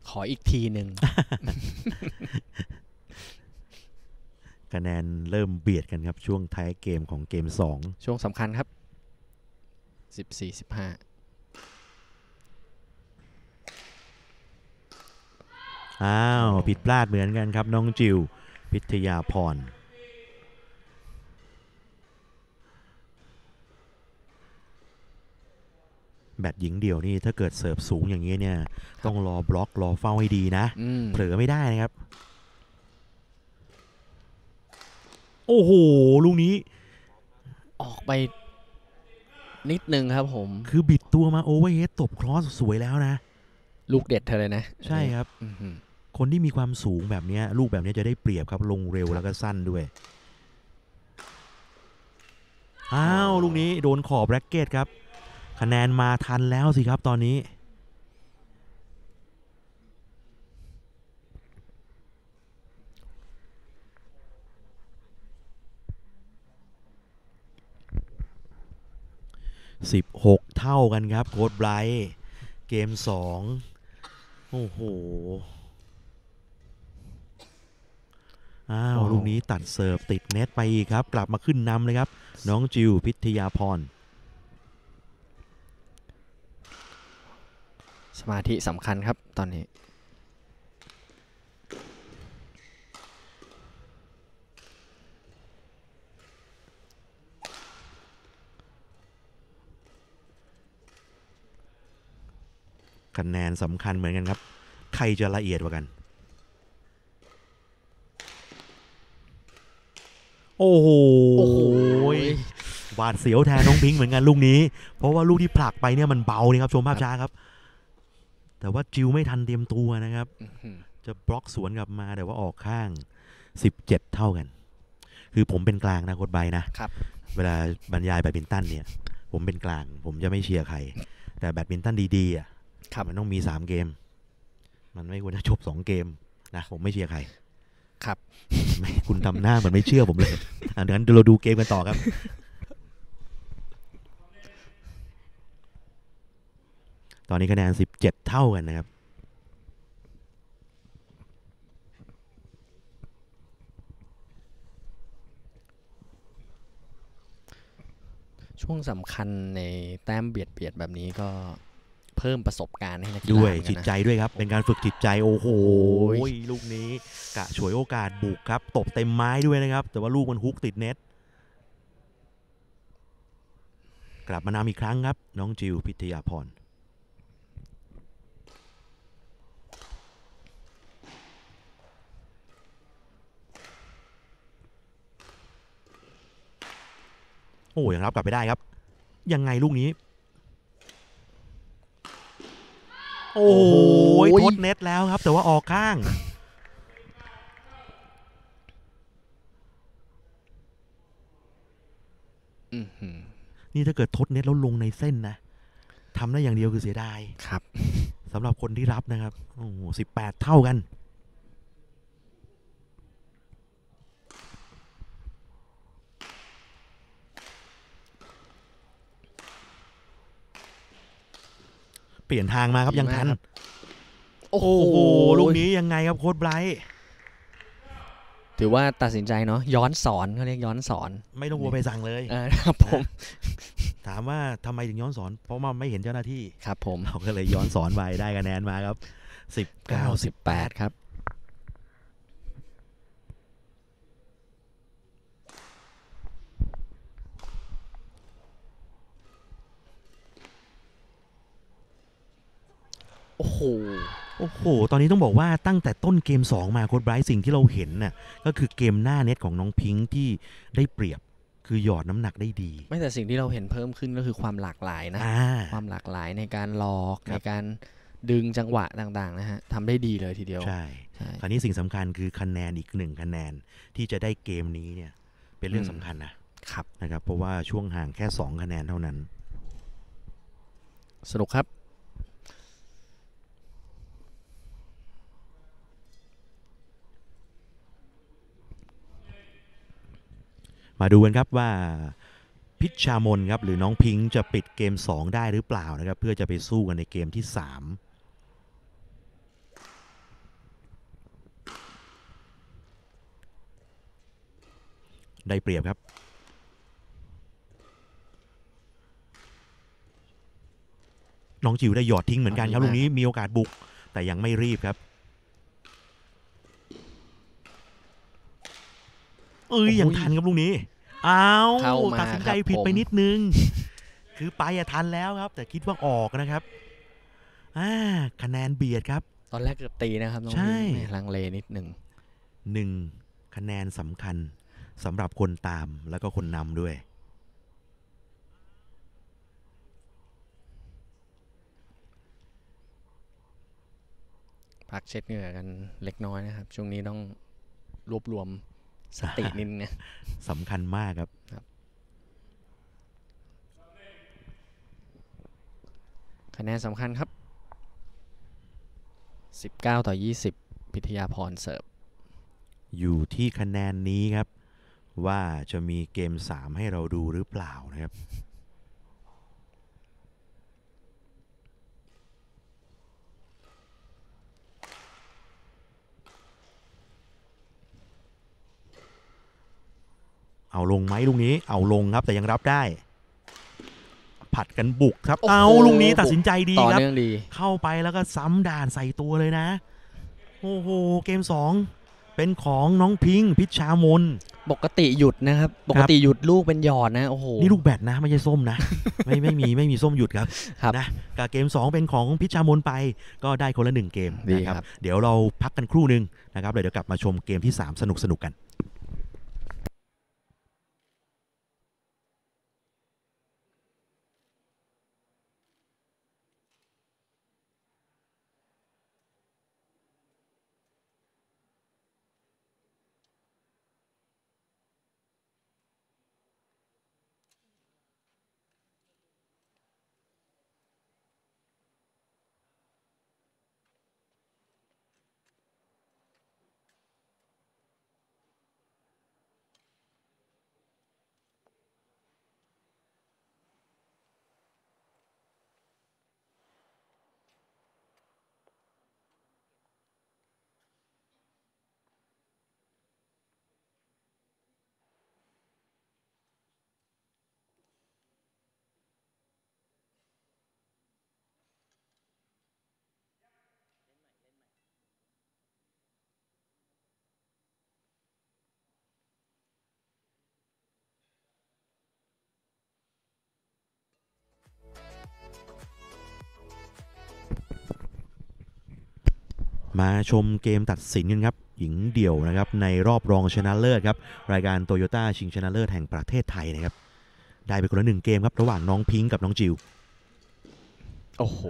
ขออีกทีหนึ่งคะแนนเริ่มเบียดกันครับ ช่วงท้ายเกมของเกม 2 ช่วงสำคัญครับ 14 15 อ้าว ผิดพลาดเหมือนกันครับ น้องจิว พิทยาพร แบตหญิงเดี่ยวนี่ถ้าเกิดเสิร์ฟสูงอย่างนี้เนี่ย ต้องรอบล็อกรอเฝ้าให้ดีนะอืมเผลอไม่ได้นะครับ โอ้โหลูกนี้ ออกไป นิดนึงครับผม คือบิดตัวมา overhead ตบ cross สวยแล้วนะ ลูกเด็ดเธอเลยนะ ใช่ครับอื้อหือคนที่มีความสูงแบบเนี้ยลูกแบบเนี้ยจะได้เปรียบครับ ลงเร็วแล้วก็สั้นด้วย อ้าว ลูกนี้โดนขอบแร็กเก็ตครับ คะแนนมาทันแล้วสิครับตอนนี้สิบหกเท่ากันครับ โค้ดไบรท์เกมสองโอ้โห อ้าว ลูกนี้ตัดเสิร์ฟติดเน็ตไปอีกครับ กลับมาขึ้นนำเลยครับ น้องจิวพิทยาพร สมาธิสำคัญครับตอนนี้คะแนนสำคัญเหมือนกันครับ ใครจะละเอียดกว่ากัน โอ้โหโอ้โหหวาดเสียวแทนน้องพิงค์เหมือนกันลูกนี้ เพราะว่าลูกที่ผลักไปเนี่ยมันเบานี่ครับ ชมภาพช้าครับ แต่ว่าจิวไม่ทันเตรียมตัวนะครับอื้อหือจะบล็อกสวนกลับมาแต่ว่าออกข้าง 17 เท่ากัน คือผมเป็นกลางนะโคดใบนะครับ เวลาบรรยายแบดมินตันเนี่ย ผมเป็นกลาง ผมจะไม่เชียร์ใคร แต่แบดมินตันดีๆอะครับมันต้องมี 3 เกม มันไม่ควรจะจบ2เกมนะผมไม่เชียร์ใครครับไม่คุณทำหน้าเหมือนไม่เชื่อผมเลยอะเดี๋ยวงั้นเราดูเกมกันต่อครับ ตอนนี้คะแนน 17 เท่ากันนะครับ ช่วงสำคัญในแต้มเบียดเบียดแบบนี้ก็เพิ่มประสบการณ์ให้นักกีฬาด้วยเหมือนกันจิตนะใจด้วยครับ เป็นการฝึกจิตใจโอ้โหโอ้ยลูกนี้กะฉวยโอกาสบุกครับ ตบเต็มไม้ด้วยนะครับ แต่ว่าลูกมันฮุกติดเน็ตกลับมานำอีกครั้งครับ น้องจิวพิทยาพร โอ้ยังรับกลับไปได้ครับ ยังไงลูกนี้ โอ้โหทดเน็ตแล้วครับ แต่ว่าออกข้างอื้อหือนี่ถ้าเกิดทดเน็ตแล้วลงในเส้นนะทำได้อย่างเดียวคือเสียดาย ครับสำหรับคนที่รับนะครับ โอ้โหสิบแปดเท่ากัน เปลี่ยนทางมาครับดียังทันมากครับโอ้โอ้โหลูกนี้ยังไงครับโค้ดไบรท์ถือว่าตัดสินใจเนาะย้อนสอนเขาเรียกย้อนสอน ไม่ต้องกลัวไปสั่งเลยเออครับผม ถามว่าทำไมถึงย้อนสอน เพราะว่าไม่เห็นเจ้าหน้าที่ครับ ผมเราก็เลยย้อนสอนไปได้คะแนนมาครับสิบเก้าสิบแปด98ครับ โอ้โหโอ้โห ตอนนี้ต้องบอกว่าตั้งแต่ต้นเกม 2 มาโค้ดไบรท์สิ่งที่เราเห็นน่ะก็คือเกมหน้าเน็ตของน้องพิงค์ที่ได้เปรียบคือหยอดน้ำหนักได้ดี ไม่แต่สิ่งที่เราเห็นเพิ่มขึ้นก็คือความหลากหลายนะอ่าความหลากหลายในการหลอกครัในบการดึงจังหวะต่างๆนะฮะทำได้ดีเลยทีเดียว ใช่ใช่คราวนี้สิ่งสำคัญคือคะแนนอีกหนึ่งคะแนนที่จะได้เกมนี้เนี่ยเป็นเรื่องสำคัญนะครับนะครับ เพราะว่าช่วงห่างแค่ 2 คะแนนเท่านั้น สนุกครับ มาดูกันครับว่าพิชชามนครับหรือน้องพิงค์จะปิดเกม 2 ได้หรือเปล่านะครับ เพื่อจะไปสู้กันในเกมที่ 3ได้เปรียบครับ น้องจิวได้หยอดทิ้งเหมือนกันครับดีลูมากกนี้มีโอกาสบุก แต่ยังไม่รีบครับ อ้ยยังทันครับลูกนี้อ้าวเข้ามาตัดสินใจครับผิดไปผมนิดนึง คือไปอะทันแล้วครับ แต่คิดว่าออกนะครับอ่าคะแนนเบียดครับ ตอนแรกเกือบตีนะครับน้องใช่มิ้นแหม่ลังเลนิดหนึ่งหนึ่งคะแนนสำคัญสำหรับคนตามแล้วก็คนนำด้วยพักเช็ดเหงื่อกันเล็กน้อยนะครับ ช่วงนี้ต้องรวบรวม สตินิดนึงนะสำคัญมากครับ คะแนนสำคัญครับ 19 ต่อ 20 พิทยาพรเสิร์ฟ อยู่ที่คะแนนนี้ครับ ว่าจะมีเกม 3 ให้เราดูหรือเปล่านะครับ เอาลงไหมลูกนี้เอาลงครับแต่ยังรับได้ ผัดกันบุกครับโอ้โหเอาลูกนี้ตัดสินใจดีต่อครับเนื่องดีเข้าไปแล้วก็ซ้ำด่านใส่ตัวเลยนะ โอ้โหเกมสองเป็นของน้องพิงค์พิชชามนปกติหยุดนะครับ ปกติหยุดลูกเป็นหยอดนะโอ้โหนี่ลูกแบตนะไม่ใช่ส้มนะ ไม่ไม่มีไม่มีส้มหยุดครับครับนะกับเกม 2 เป็นของพิชชามนไป ก็ได้คนละหนึ่งเกมดีนะคครัรับบเดี๋ยวเราพักกันครู่หนึ่งนะครับเดี๋ยวกลับมาชมเกมที่ 3 สนุกสนุกกัน มาชมเกมตัดสินกันครับ หญิงเดี่ยวนะครับในรอบรองชนะเลิศครับรายการโตโยต้าชิงชนะเลิศแห่งประเทศไทยนะครับได้ไปคนละหนึ่งเกมครับระหว่างน้องพิงค์กับน้องจิวโอ้โห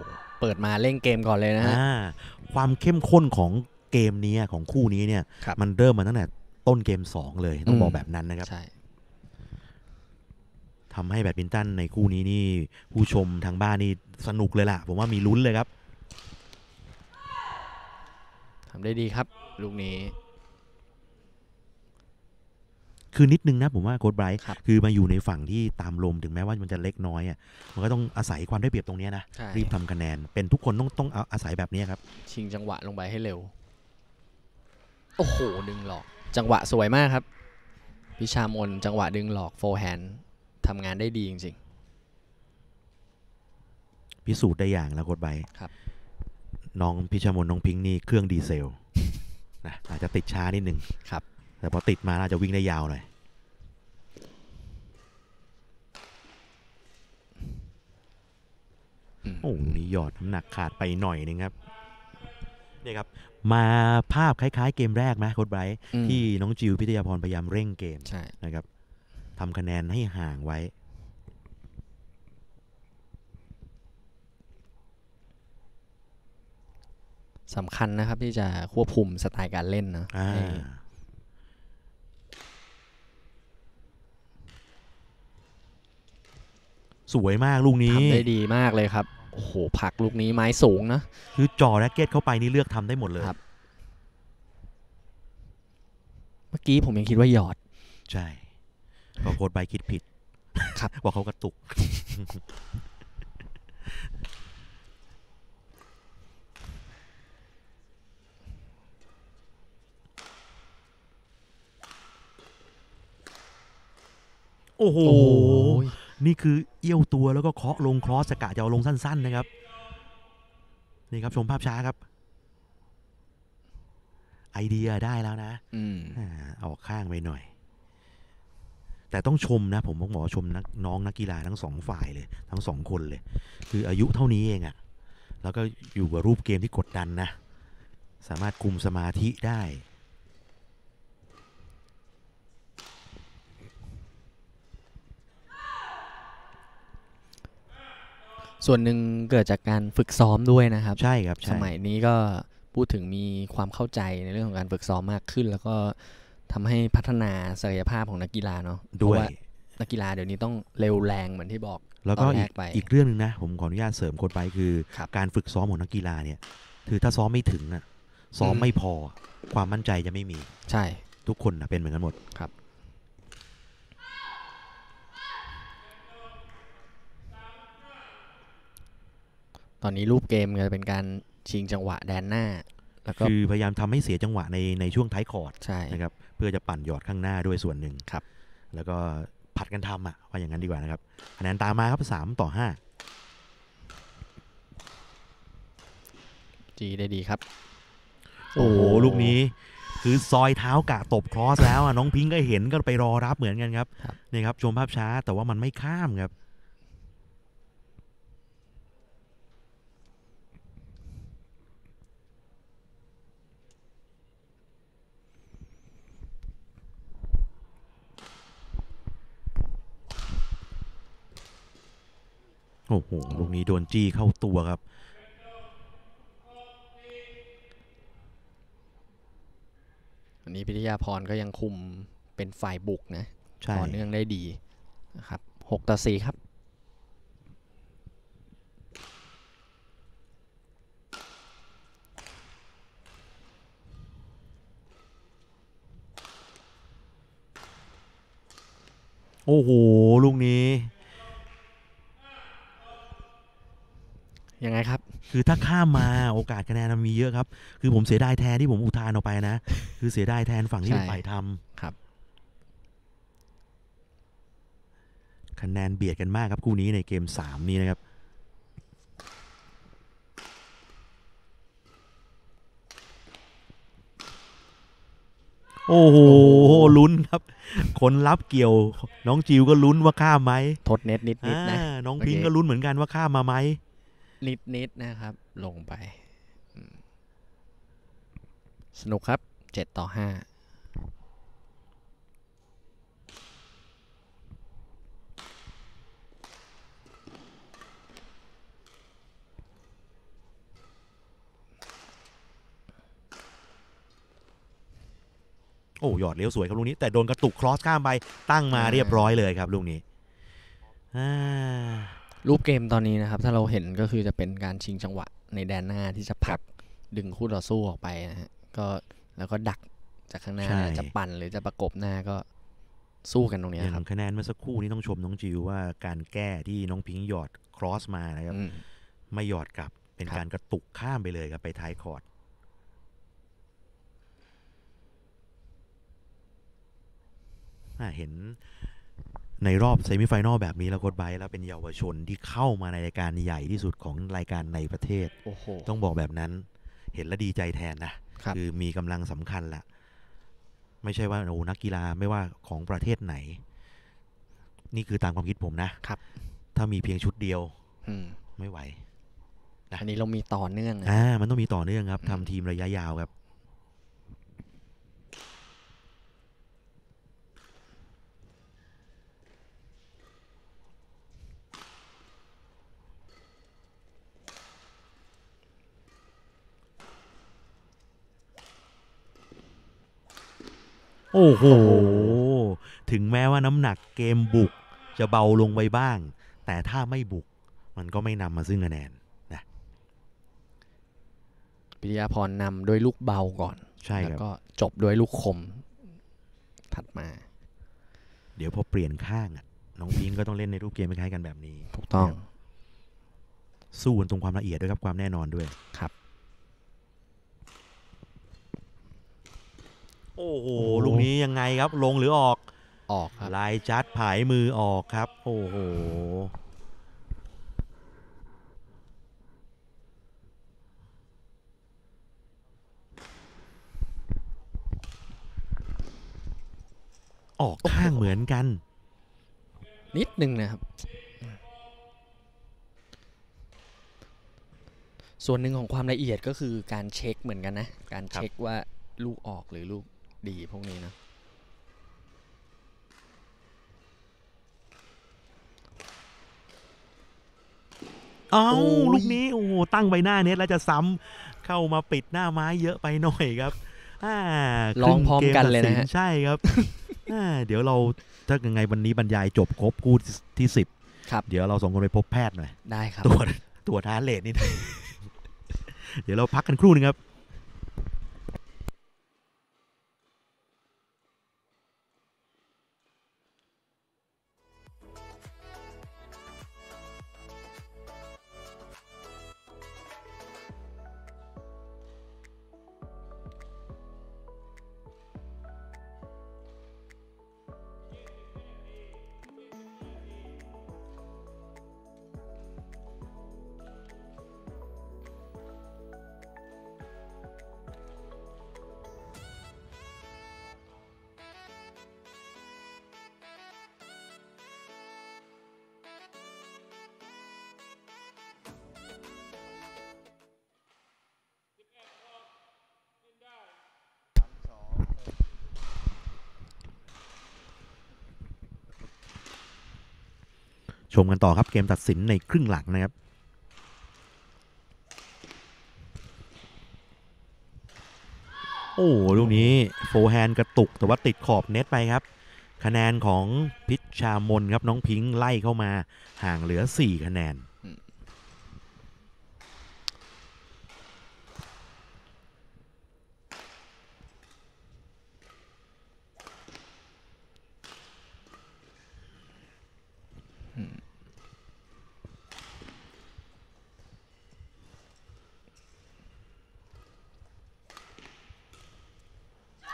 เปิดมาเล่นเกมก่อนเลยนะฮะอ่าความเข้มข้นของเกมนี้ของคู่นี้เนี่ยครับมันเริ่มมาตั้งแต่ต้นเกม 2 เลยต้องอืมบอกแบบนั้นนะครับใช่ทำให้แบดมินตันในคู่นี้นี่ผู้ชมทางบ้านนี่สนุกเลยล่ะ ผมว่ามีลุ้นเลยครับทำได้ดีครับลูกนี้ คือนิดนึงนะผมว่าโค้ชไบรท์ครับคือมาอยู่ในฝั่งที่ตามลมถึงแม้ว่ามันจะเล็กน้อยอะมันก็ต้องอาศัยความได้เปรียบตรงเนี้ยนะใช่ รีบทำคะแนน เป็นทุกคนต้องต้องเอาอาศัยแบบนี้ครับ ชิงจังหวะลงไปให้เร็ว โอ้โห ดึงหลอก จังหวะสวยมากครับ พิชฌามลณ์จังหวะดึงหลอก forehandทำงานได้ดีจริงพิสูจน์ได้อย่างแล้วโค้ดไบรท์ครับ น้องพิชามนน้องพิงค์นี่เครื่องดีเซลนะอาจจะติดช้านิดนึงครับ แต่พอติดมาน่าจะวิ่งได้ยาวหน่อยอืมโอ้โหนี่หยอดน้ำหนักขาดไปหน่อยนึงครับนี่ครับ มาภาพคล้าย ๆ เกมแรกไหมโค้ดไบรท์อืมที่น้องจิวพิทยาพรพยายามเร่งเกมใช่นะครับทำคะแนนให้ห่างไว้ สำคัญนะครับที่จะควบคุมสไตล์การเล่นนะอ่าให้สวยมากลูกนี้ทำได้ดีมากเลยครับโอ้โหผลักลูกนี้ไม้สูงนะคือจ่อแร็กเก็ตเข้าไปนี่เลือกทำได้หมดเลยครับ เมื่อกี้ผมยังคิดว่าหยอด ใช่ก็โค้ดใบคิดผิด ครับว่าเขากระตุก โอ้โหโอ้โห นี่คือเอี้ยวตัวแล้วก็เคาะลงครอสสกะจะเอาลงสั้น ๆ นะครับ นี่ครับชมภาพช้าครับ ไอเดียได้แล้วนะอืมอ่าออกข้างไปหน่อย แต่ต้องชมนะ ผมต้องบอกว่าชมนักน้องนักกีฬาทั้งสองฝ่ายเลย ทั้งสองคนเลย คืออายุเท่านี้เองอะแล้วก็อยู่กับรูปเกมที่กดดันนะ สามารถคุมสมาธิได้ ส่วนหนึ่งเกิดจากการฝึกซ้อมด้วยนะครับ ใช่ครับสใช่มัยนี้ก็พูดถึงมีความเข้าใจในเรื่องของการฝึกซ้อมมากขึ้น แล้วก็ทำให้พัฒนาศักยภาพของนักกีฬาเนาะด้วยเพราะานักกีฬาเดี๋ยวนี้ต้องเร็วแรงเหมือนที่บอก แล้วก็ตอนแรอีกกไปอีกเรื่องหนึงนะ ผมขออนุญาตเสริมโค้ดไปคือครับการฝึกซ้อมของนักกีฬาเนี่ยคือถ้าซ้อมไม่ถึงอะซ้อมอืมไม่พอความมั่นใจจะไม่มี ใช่ทุกคนนะเป็นเหมือนกันหมดครับ อนนี้รูปเกมจะเป็นการชิงจังหวะแดนหน้า แล้วก็คือพยายามทำให้เสียจังหวะในในช่วงท้ายคอร์ดใช่นะครับเพื่อจะปั่นหยอดข้างหน้าด้วยส่วนหนึ่งครับ แล้วก็ผัดกันทำอะว่าอย่างนั้นดีกว่านะครับคะแนนตามมาครับสามต่อห้าจีได้ดีครับ โอ้โหลูกนี้คือซอยเท้ากะตบครอสแล้วอะน้องพิงค์ก็เห็นก็ไปรอรับเหมือนกันครับครับนี่ครับชมภาพช้าแต่ว่ามันไม่ข้ามครับ โอ้โห ลูกนี้โดนจี้เข้าตัวครับ อันนี้พิทยาพรก็ยังคุมเป็นฝ่ายบุกนะใช่ต่อเนื่องได้ดีนะครับหกต่อสี่ครับโอ้โห ลูกนี้ ยังไงครับ คือถ้าข้ามมาโอกาสคะแนนมันมีเยอะครับ คือผมเสียดายแทนที่ผมอุทานออกไปนะ คือเสียดายแทนฝั่งที่เป็นใช่ฝ่ายทครับำคะแนนเบียดกันมากครับคู่นี้ในเกม3นี้นะครับโอ้โหลุ้นครับ คนรับเกี่ยว น้องจิวก็ลุ้นว่าข้ามไหมทดเน็ตนิดนิดๆนะอ่าน้องพิงโอเคก็ลุ้นเหมือนกันว่าข้ามมาไหม นิดนิดๆนะครับ ลงไปอืมสนุกครับเจ็ดต่อห้าโอ้หยอดเลี้ยวสวยครับลูกนี้ แต่โดนกระตุกครอสข้ามไปตั้งมาเรียบร้อยเลยครับลูกนี้อ่า รูปเกมตอนนี้นะครับ ถ้าเราเห็นก็คือจะเป็นการชิงจังหวะในแดนหน้าที่จะผลักดึงคู่ต่อสู้ออกไปนะฮะก็แล้วก็ดักจากข้างหน้าใช่ จะปั่นหรือจะประกบหน้าก็สู้กันตรงเนี้ยอย่าครับงคะแนนเมื่อสักครู่นี้ต้องชมน้องจิวว่าการแก้ที่น้องพิงค์หยอดครอสมานะครับ อืม ไม่หยอดกลับ เป็นครับ การกระตุกข้ามไปเลยครับไปท้ายคอร์ดอ่าเห็น ในรอบเซมิไฟแนอลแบบนี้แล้วโค้ดไบรท์แล้วเป็นเยาวชนที่เข้ามาในรายการใหญ่ที่สุดของรายการในประเทศ โอ้โห ต้องบอกแบบนั้น เห็นแล้วดีใจแทนนะครับอมีกำลังสำคัญละไม่ใช่ว่าโอ้นักกีฬาไม่ว่าของประเทศไหน นี่คือตามความคิดผมนะครับ ถ้ามีเพียงชุดเดียว อืมไม่ไหวนะอันนี้เรามีต่อเนื่องนะอ่ามันต้องมีต่อเนื่องครับอืมทำทีมระยะยาวครับ โอ้โห ถึงแม้ว่าน้ำหนักเกมบุกจะเบาลงไปบ้าง แต่ถ้าไม่บุกมันก็ไม่นำมาซึ่งคะแนนพิทยาพรนำด้วยลูกเบาก่อน ใช่แล้วครับก็จบด้วยลูกคม ถัดมา เดี๋ยวพอเปลี่ยนข้างอะน้องพิงก็ต้องเล่นในรูปเกมคล้ายๆกันแบบนี้ ถูกต้อง สู้กันตรงความละเอียดด้วยครับความแน่นอนด้วยครับ โอ้โหโอ้ลูกนี้ยังไงครับ ลงหรือออกออกครับลายจัดผายมือออกครับ โอ้โหออกข้างเหมือนกัน นิดนึงนะครับ ส่วนหนึ่งของความละเอียดก็คือการเช็คเหมือนกันนะ การครับเช็คว่าลูกออกหรือลูก ดีพวกนี้นะ เอ้าโอ้ย ลูกนี้โอ้โหตั้งใบหน้าเน็ตแล้วจะซ้ำเข้ามาปิดหน้าไม้เยอะไปหน่อยครับอ่าลองพร้อมกันเลยนะครึ่งกมตัดสิฮะใช่ครับอ่าเดี๋ยวเราถ้ายังไงวันนี้บรรยายจบครบคู่ที่สิบครับ เดี๋ยวเราสองคนไปพบแพทย์หน่อย ได้ครับ ตรวจตรวจฮาร์ทเรทนิดหน่อยเดี๋ยวเราพักกันครู่หนึงครับ มกันต่อครับเกมตัดสินในครึ่งหลังนะครับโอ้ลูกนี้ forehand กระตุกแต่ว่าติดขอบเน็ตไปครับ คะแนนของพิชฌามลณ์ครับน้องพิงค์ไล่เข้ามาห่างเหลือ 4 คะแนน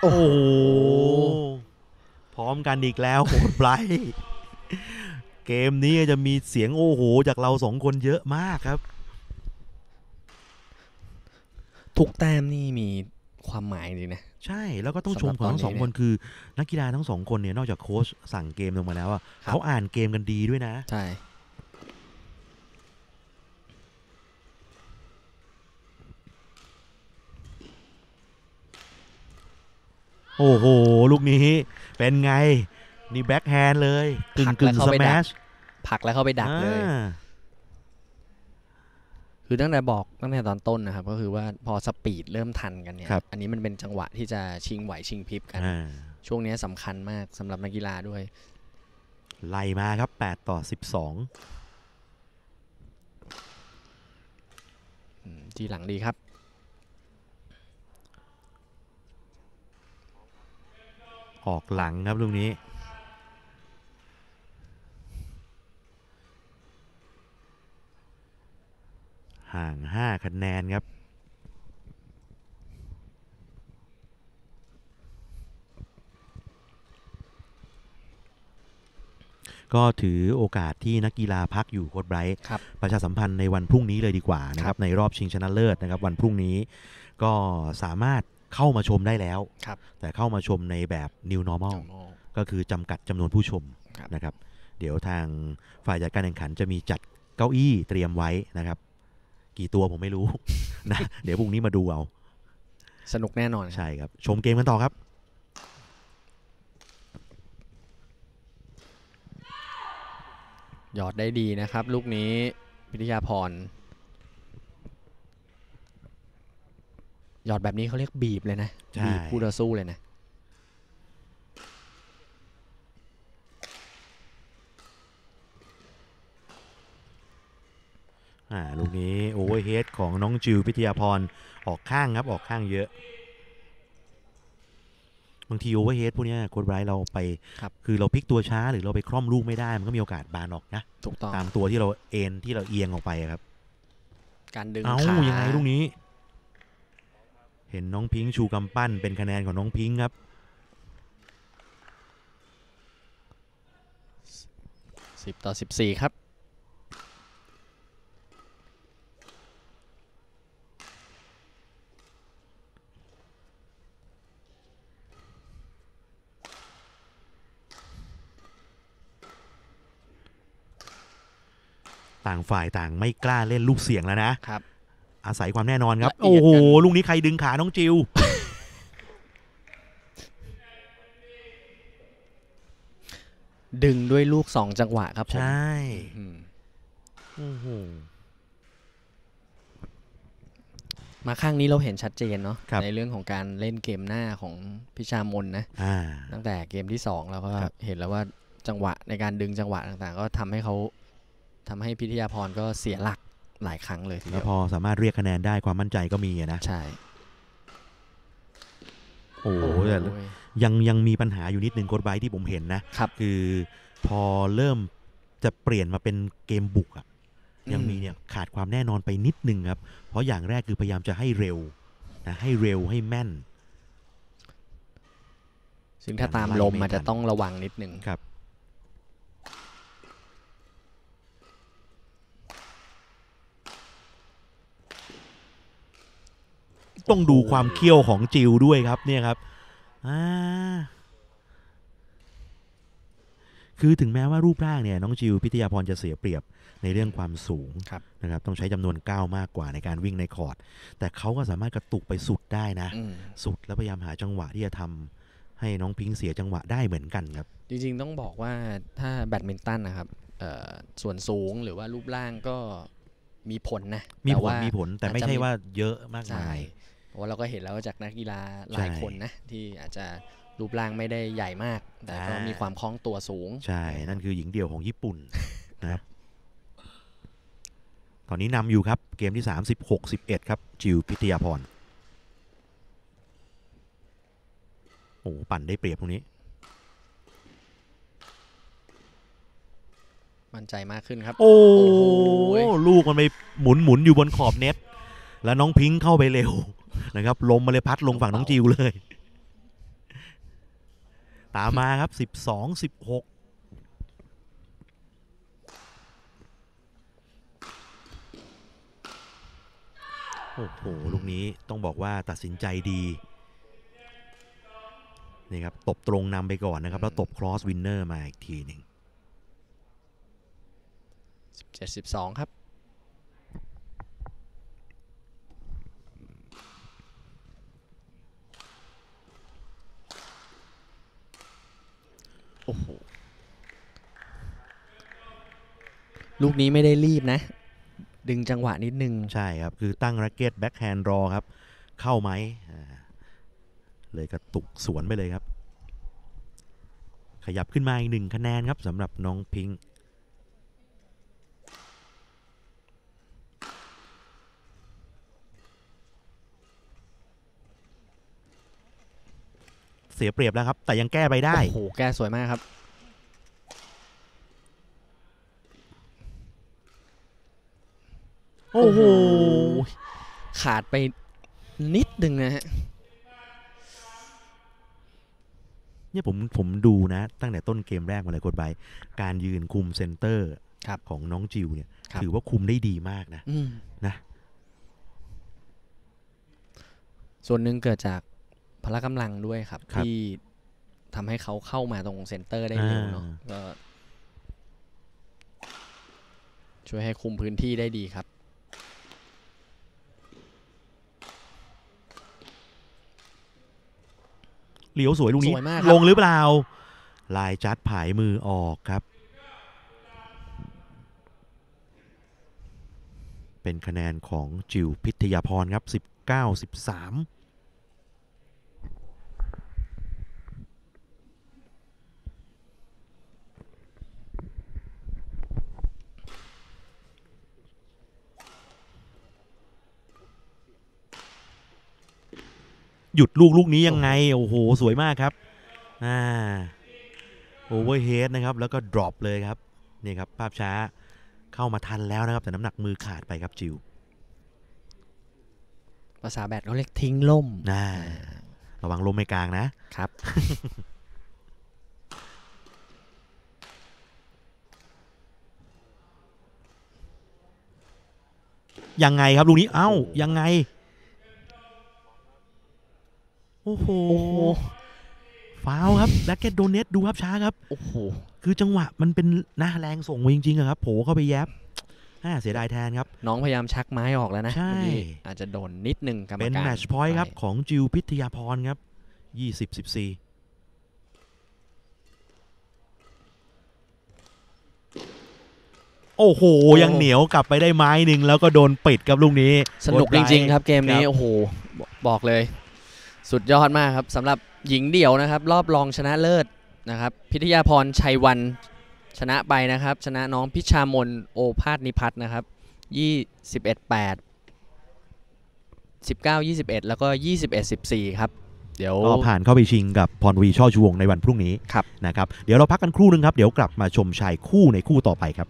โอ้โห พร้อ มกันอีกแล้วโหดไบรท์เกมนี้จะมีเสียงโอ้โห จากเราสองคนเยอะมากครับ ทุกแต้มนี่มีความหมายจริงนะ ใช่แล้วก็ต้องชสำหมรับของทั้งสองตอนนี้คนคือ นักกีฬาทั้งสองคนเนี่ยนอกจากโค้ชสั่งเกมลงมาแล้วอะครับเขาอ่านเกมกันดีด้วยนะ ใช่ โอ้โห ลูกนี้เป็นไง นี่แบ็คแฮนด์เลยกึ่งกึ่ง smash ผลักแล้วเข้าไปดักเลย คือตั้งแต่บอกตั้งแต่ตอนต้นนะครับ ก็คือว่าพอ speed เริ่มทันกันเนี่ยครับอันนี้มันเป็นจังหวะที่จะชิงไหวชิงพริบกันอ่าช่วงนี้สำคัญมากสำหรับนักกีฬาด้วย ไล่มาครับ 8 ต่ออืมที่หลังดีครับ ออกหลังครับลูกนี้ ห่าง 5 คะแนนครับก็ถือโอกาสที่นักกีฬาพักอยู่โค้ดไบรท์ครับประชาสัมพันธ์ในวันพรุ่งนี้เลยดีกว่านะคครัรับบในรอบชิงชนะเลิศนะครับวันพรุ่งนี้ก็สามารถ เข้ามาชมได้แล้วครับแต่เข้ามาชมในแบบ new normal ก็คือจำกัดจำนวนผู้ชมครับนะครับ เดี๋ยวทางฝ่ายจัดการแข่งขันจะมีจัดเก้าอี้เตรียมไว้นะครับ กี่ตัวผมไม่รู้นะเดี๋ยวพรุ่งนี้มาดูเอา สนุกแน่นอนครับใช่ครับ ชมเกมกันต่อครับหยอดได้ดีนะครับ ลูกนี้พิทยาภรณ์ หยอดแบบนี้เขาเรียกบีบเลยนะใช่บีบคู่ต่อสู้เลยนะ อ่า ลูกนี้ overhead ของน้องจิวพิทยาภรณ์ ออกข้างครับ ออกข้างเยอะ บางที overhead พวกเนี้ยโค้ชไบรท์เราไปครับคือเราพลิกตัวช้าหรือเราไปคร่อมลูกไม่ได้ มันก็มีโอกาสบานออกนะถูกต้องตามตัวที่เราเอนที่เราเอียงออกไปอะครับ การดึงเอ้าขายังไงลูกนี้ เห็นน้องพิงค์ชูกำปั้นเป็นคะแนนของน้องพิงค์ครับสิบต่อสิบสี่ครับ ต่างฝ่ายต่างไม่กล้าเล่นลูกเสี่ยงแล้วนะครับ อาศัยความแน่นอนครับละเอียดโอ้โหกันลูกนี้ใครดึงขาน้องจิวดึงด้วยลูกสองจังหวะครับผมใช่อืมโอ้โหมาข้างนี้เราเห็นชัดเจนเนาะครับในเรื่องของการเล่นเกมหน้าของพิชามนนะอ่าตั้งแต่เกมที่สองเราก็ครับเห็นแล้วว่าจังหวะในการดึงจังหวะต่างๆ ก็ทำให้เขาทำให้พิทยาพรก็เสียหลัก หลายครั้งเลยทีแล้เดีวยวพอสามารถเรียกคะแนนได้ความมั่นใจก็มีอะนะ ใช่โอ้โหโอ้แต่ยยังยังมีปัญหาอยู่นิดนึงโค้ดไบรท์ที่ผมเห็นนะ ครับ คือพอเริ่มจะเปลี่ยนมาเป็นเกมบุกอะยังมีเนี่ยขาดความแน่นอนไปนิดนึงครับ เพราะอย่างแรกคือพยายามจะให้เร็วนะให้เร็วให้แม่น ซึ่งถ้าตามไล่ลมไม่มันจะทันต้องระวังนิดนึง ครับ ต้องดูความเคี่ยวของจิวด้วยครับเนี่ยครับอ่าคือถึงแม้ว่ารูปร่างเนี่ยน้องจิวพิทยาพรจะเสียเปรียบในเรื่องความสูงครับนะครับต้องใช้จำนวนก้าวมากกว่าในการวิ่งในคอร์ด แต่เขาก็สามารถกระตุกไปสุดได้นะอืมสุดแล้วพยายามหาจังหวะที่จะทำให้น้องพิงค์เสียจังหวะได้เหมือนกันครับ จริง ๆ ต้องบอกว่าถ้าแบดมินตันนะครับเอ่อส่วนสูงหรือว่ารูปร่างก็มีผลนะมีแต่ผลว่ามีผลแต่ไม่อาจจะใช่มีว่าเยอะมากใช่มาย เพราะว่าเราก็เห็นแล้วจากนักกีฬาหลายใช่คนนะ ที่อาจจะรูปร่างไม่ได้ใหญ่มาก แต่ก็อ่ามีมีความคล่องตัวสูง ใช่ นั่นคือหญิงเดี่ยวของญี่ปุ่นนะครับ ตอนนี้นำอยู่ครับ เกมที่ 36 11 ครับ จิวพิทยาพร โอ้โหปั่นได้เปรียบตรงนี้ มั่นใจมากขึ้นครับ โอ้โอ้โหลูกมันไปหมุนหมุนอยู่บนขอบเน็ต แล้วน้องพิงค์เข้าไปเร็ว นะครับลมมาเลยพัดลงฝั่งน้องจิวเลย ตามมาครับ12 16โอ้โห ลูกนี้ต้องบอกว่าตัดสินใจดี นี่ครับ ตบตรงนำไปก่อนนะครับ แล้วตบ cross winner มาอีกทีหนึ่ง17 12 ครับ ลูกนี้ไม่ได้รีบนะ ดึงจังหวะนิดนึง ใช่ครับ คือตั้ง racket backhand รอครับ เข้าไหมอ่าเลยกระตุกสวนไปเลยครับ ขยับขึ้นมาอีกหนึ่งคะแนนครับสำหรับน้องพิงค์เสียเปรียบแล้วครับ แต่ยังแก้ไปได้ โอ้โห แก้สวยมากครับ โอ้โห ขาดไปนิดนึงนะฮะ เนี่ยผมผมดูนะ ตั้งแต่ต้นเกมแรกมาเลยกดไปการยืนคุมเซนเตอร์ครับของน้องจิวเนี่ยครับถือว่าคุมได้ดีมากนะอืมนะส่วนหนึ่งเกิดจากพละกำลังด้วยครับครับที่ทำให้เขาเข้ามาตรงเซนเตอร์ได้เร็วเนาะอ่าก็ช่วยให้คุมพื้นที่ได้ดีครับ เหลียวสวยลูกนี้ สวยมากครับ ลงหรือเปล่า ลายจัดผายมือออกครับ เป็นคะแนนของจิวพิทยาพรครับ 19 13 หยุดลูกลูกนี้ยังไง โอ้โห สวยมากครับอ่า overhead นะครับ แล้วก็ drop เลยครับ นี่ครับ ภาพช้าเข้ามาทันแล้วนะครับ แต่น้ำหนักมือขาดไปครับจิวภาษาแบดเขาเรียกทิ้งล่มน่าระวังลมไม่กลางนะครับ ยังไงครับลูกนี้ เอ้า ยังไง โอ้โหโอ้โหฟาวล์ครับแล็กเก็ตโดเนตดูภาพช้าครับ โอ้โห คือจังหวะมันเป็นหน้าแรงส่งมาจริงๆอะครับ โผล่เข้าไปแยบน่าเสียดายแทนครับ น้องพยายามชักไม้ออกแล้วนะ ใช่เมื่อกี้อาจจะโดนนิดนึงกรรมการ เป็นแมตช์พอยต์ครับไปของจิวพิทยาพรครับ20 14โอ้โห ยังเหนียวกลับไปได้ไม้หนึ่งแล้วก็โดนปิดครับลูกนี้ สนุกจริงๆครับเกมนี้ครับโอ้โหบบอกเลย สุดยอดมากครับสำหรับหญิงเดี่ยวนะครับ รอบรองชนะเลิศนะครับ พิทยาพรชัยวันชนะไปนะครับ ชนะน้องพิชามนโอภาสนิพัฒน์นะครับ21 8 19 21แล้วก็21 14ครับเดี๋ยวก็ผ่านเข้าไปชิงกับพรวีช่อชูวงในวันพรุ่งนี้ครับนะครับเดี๋ยวเราพักกันครู่หนึงครับ เดี๋ยวกลับมาชมชายคู่ในคู่ต่อไปครับ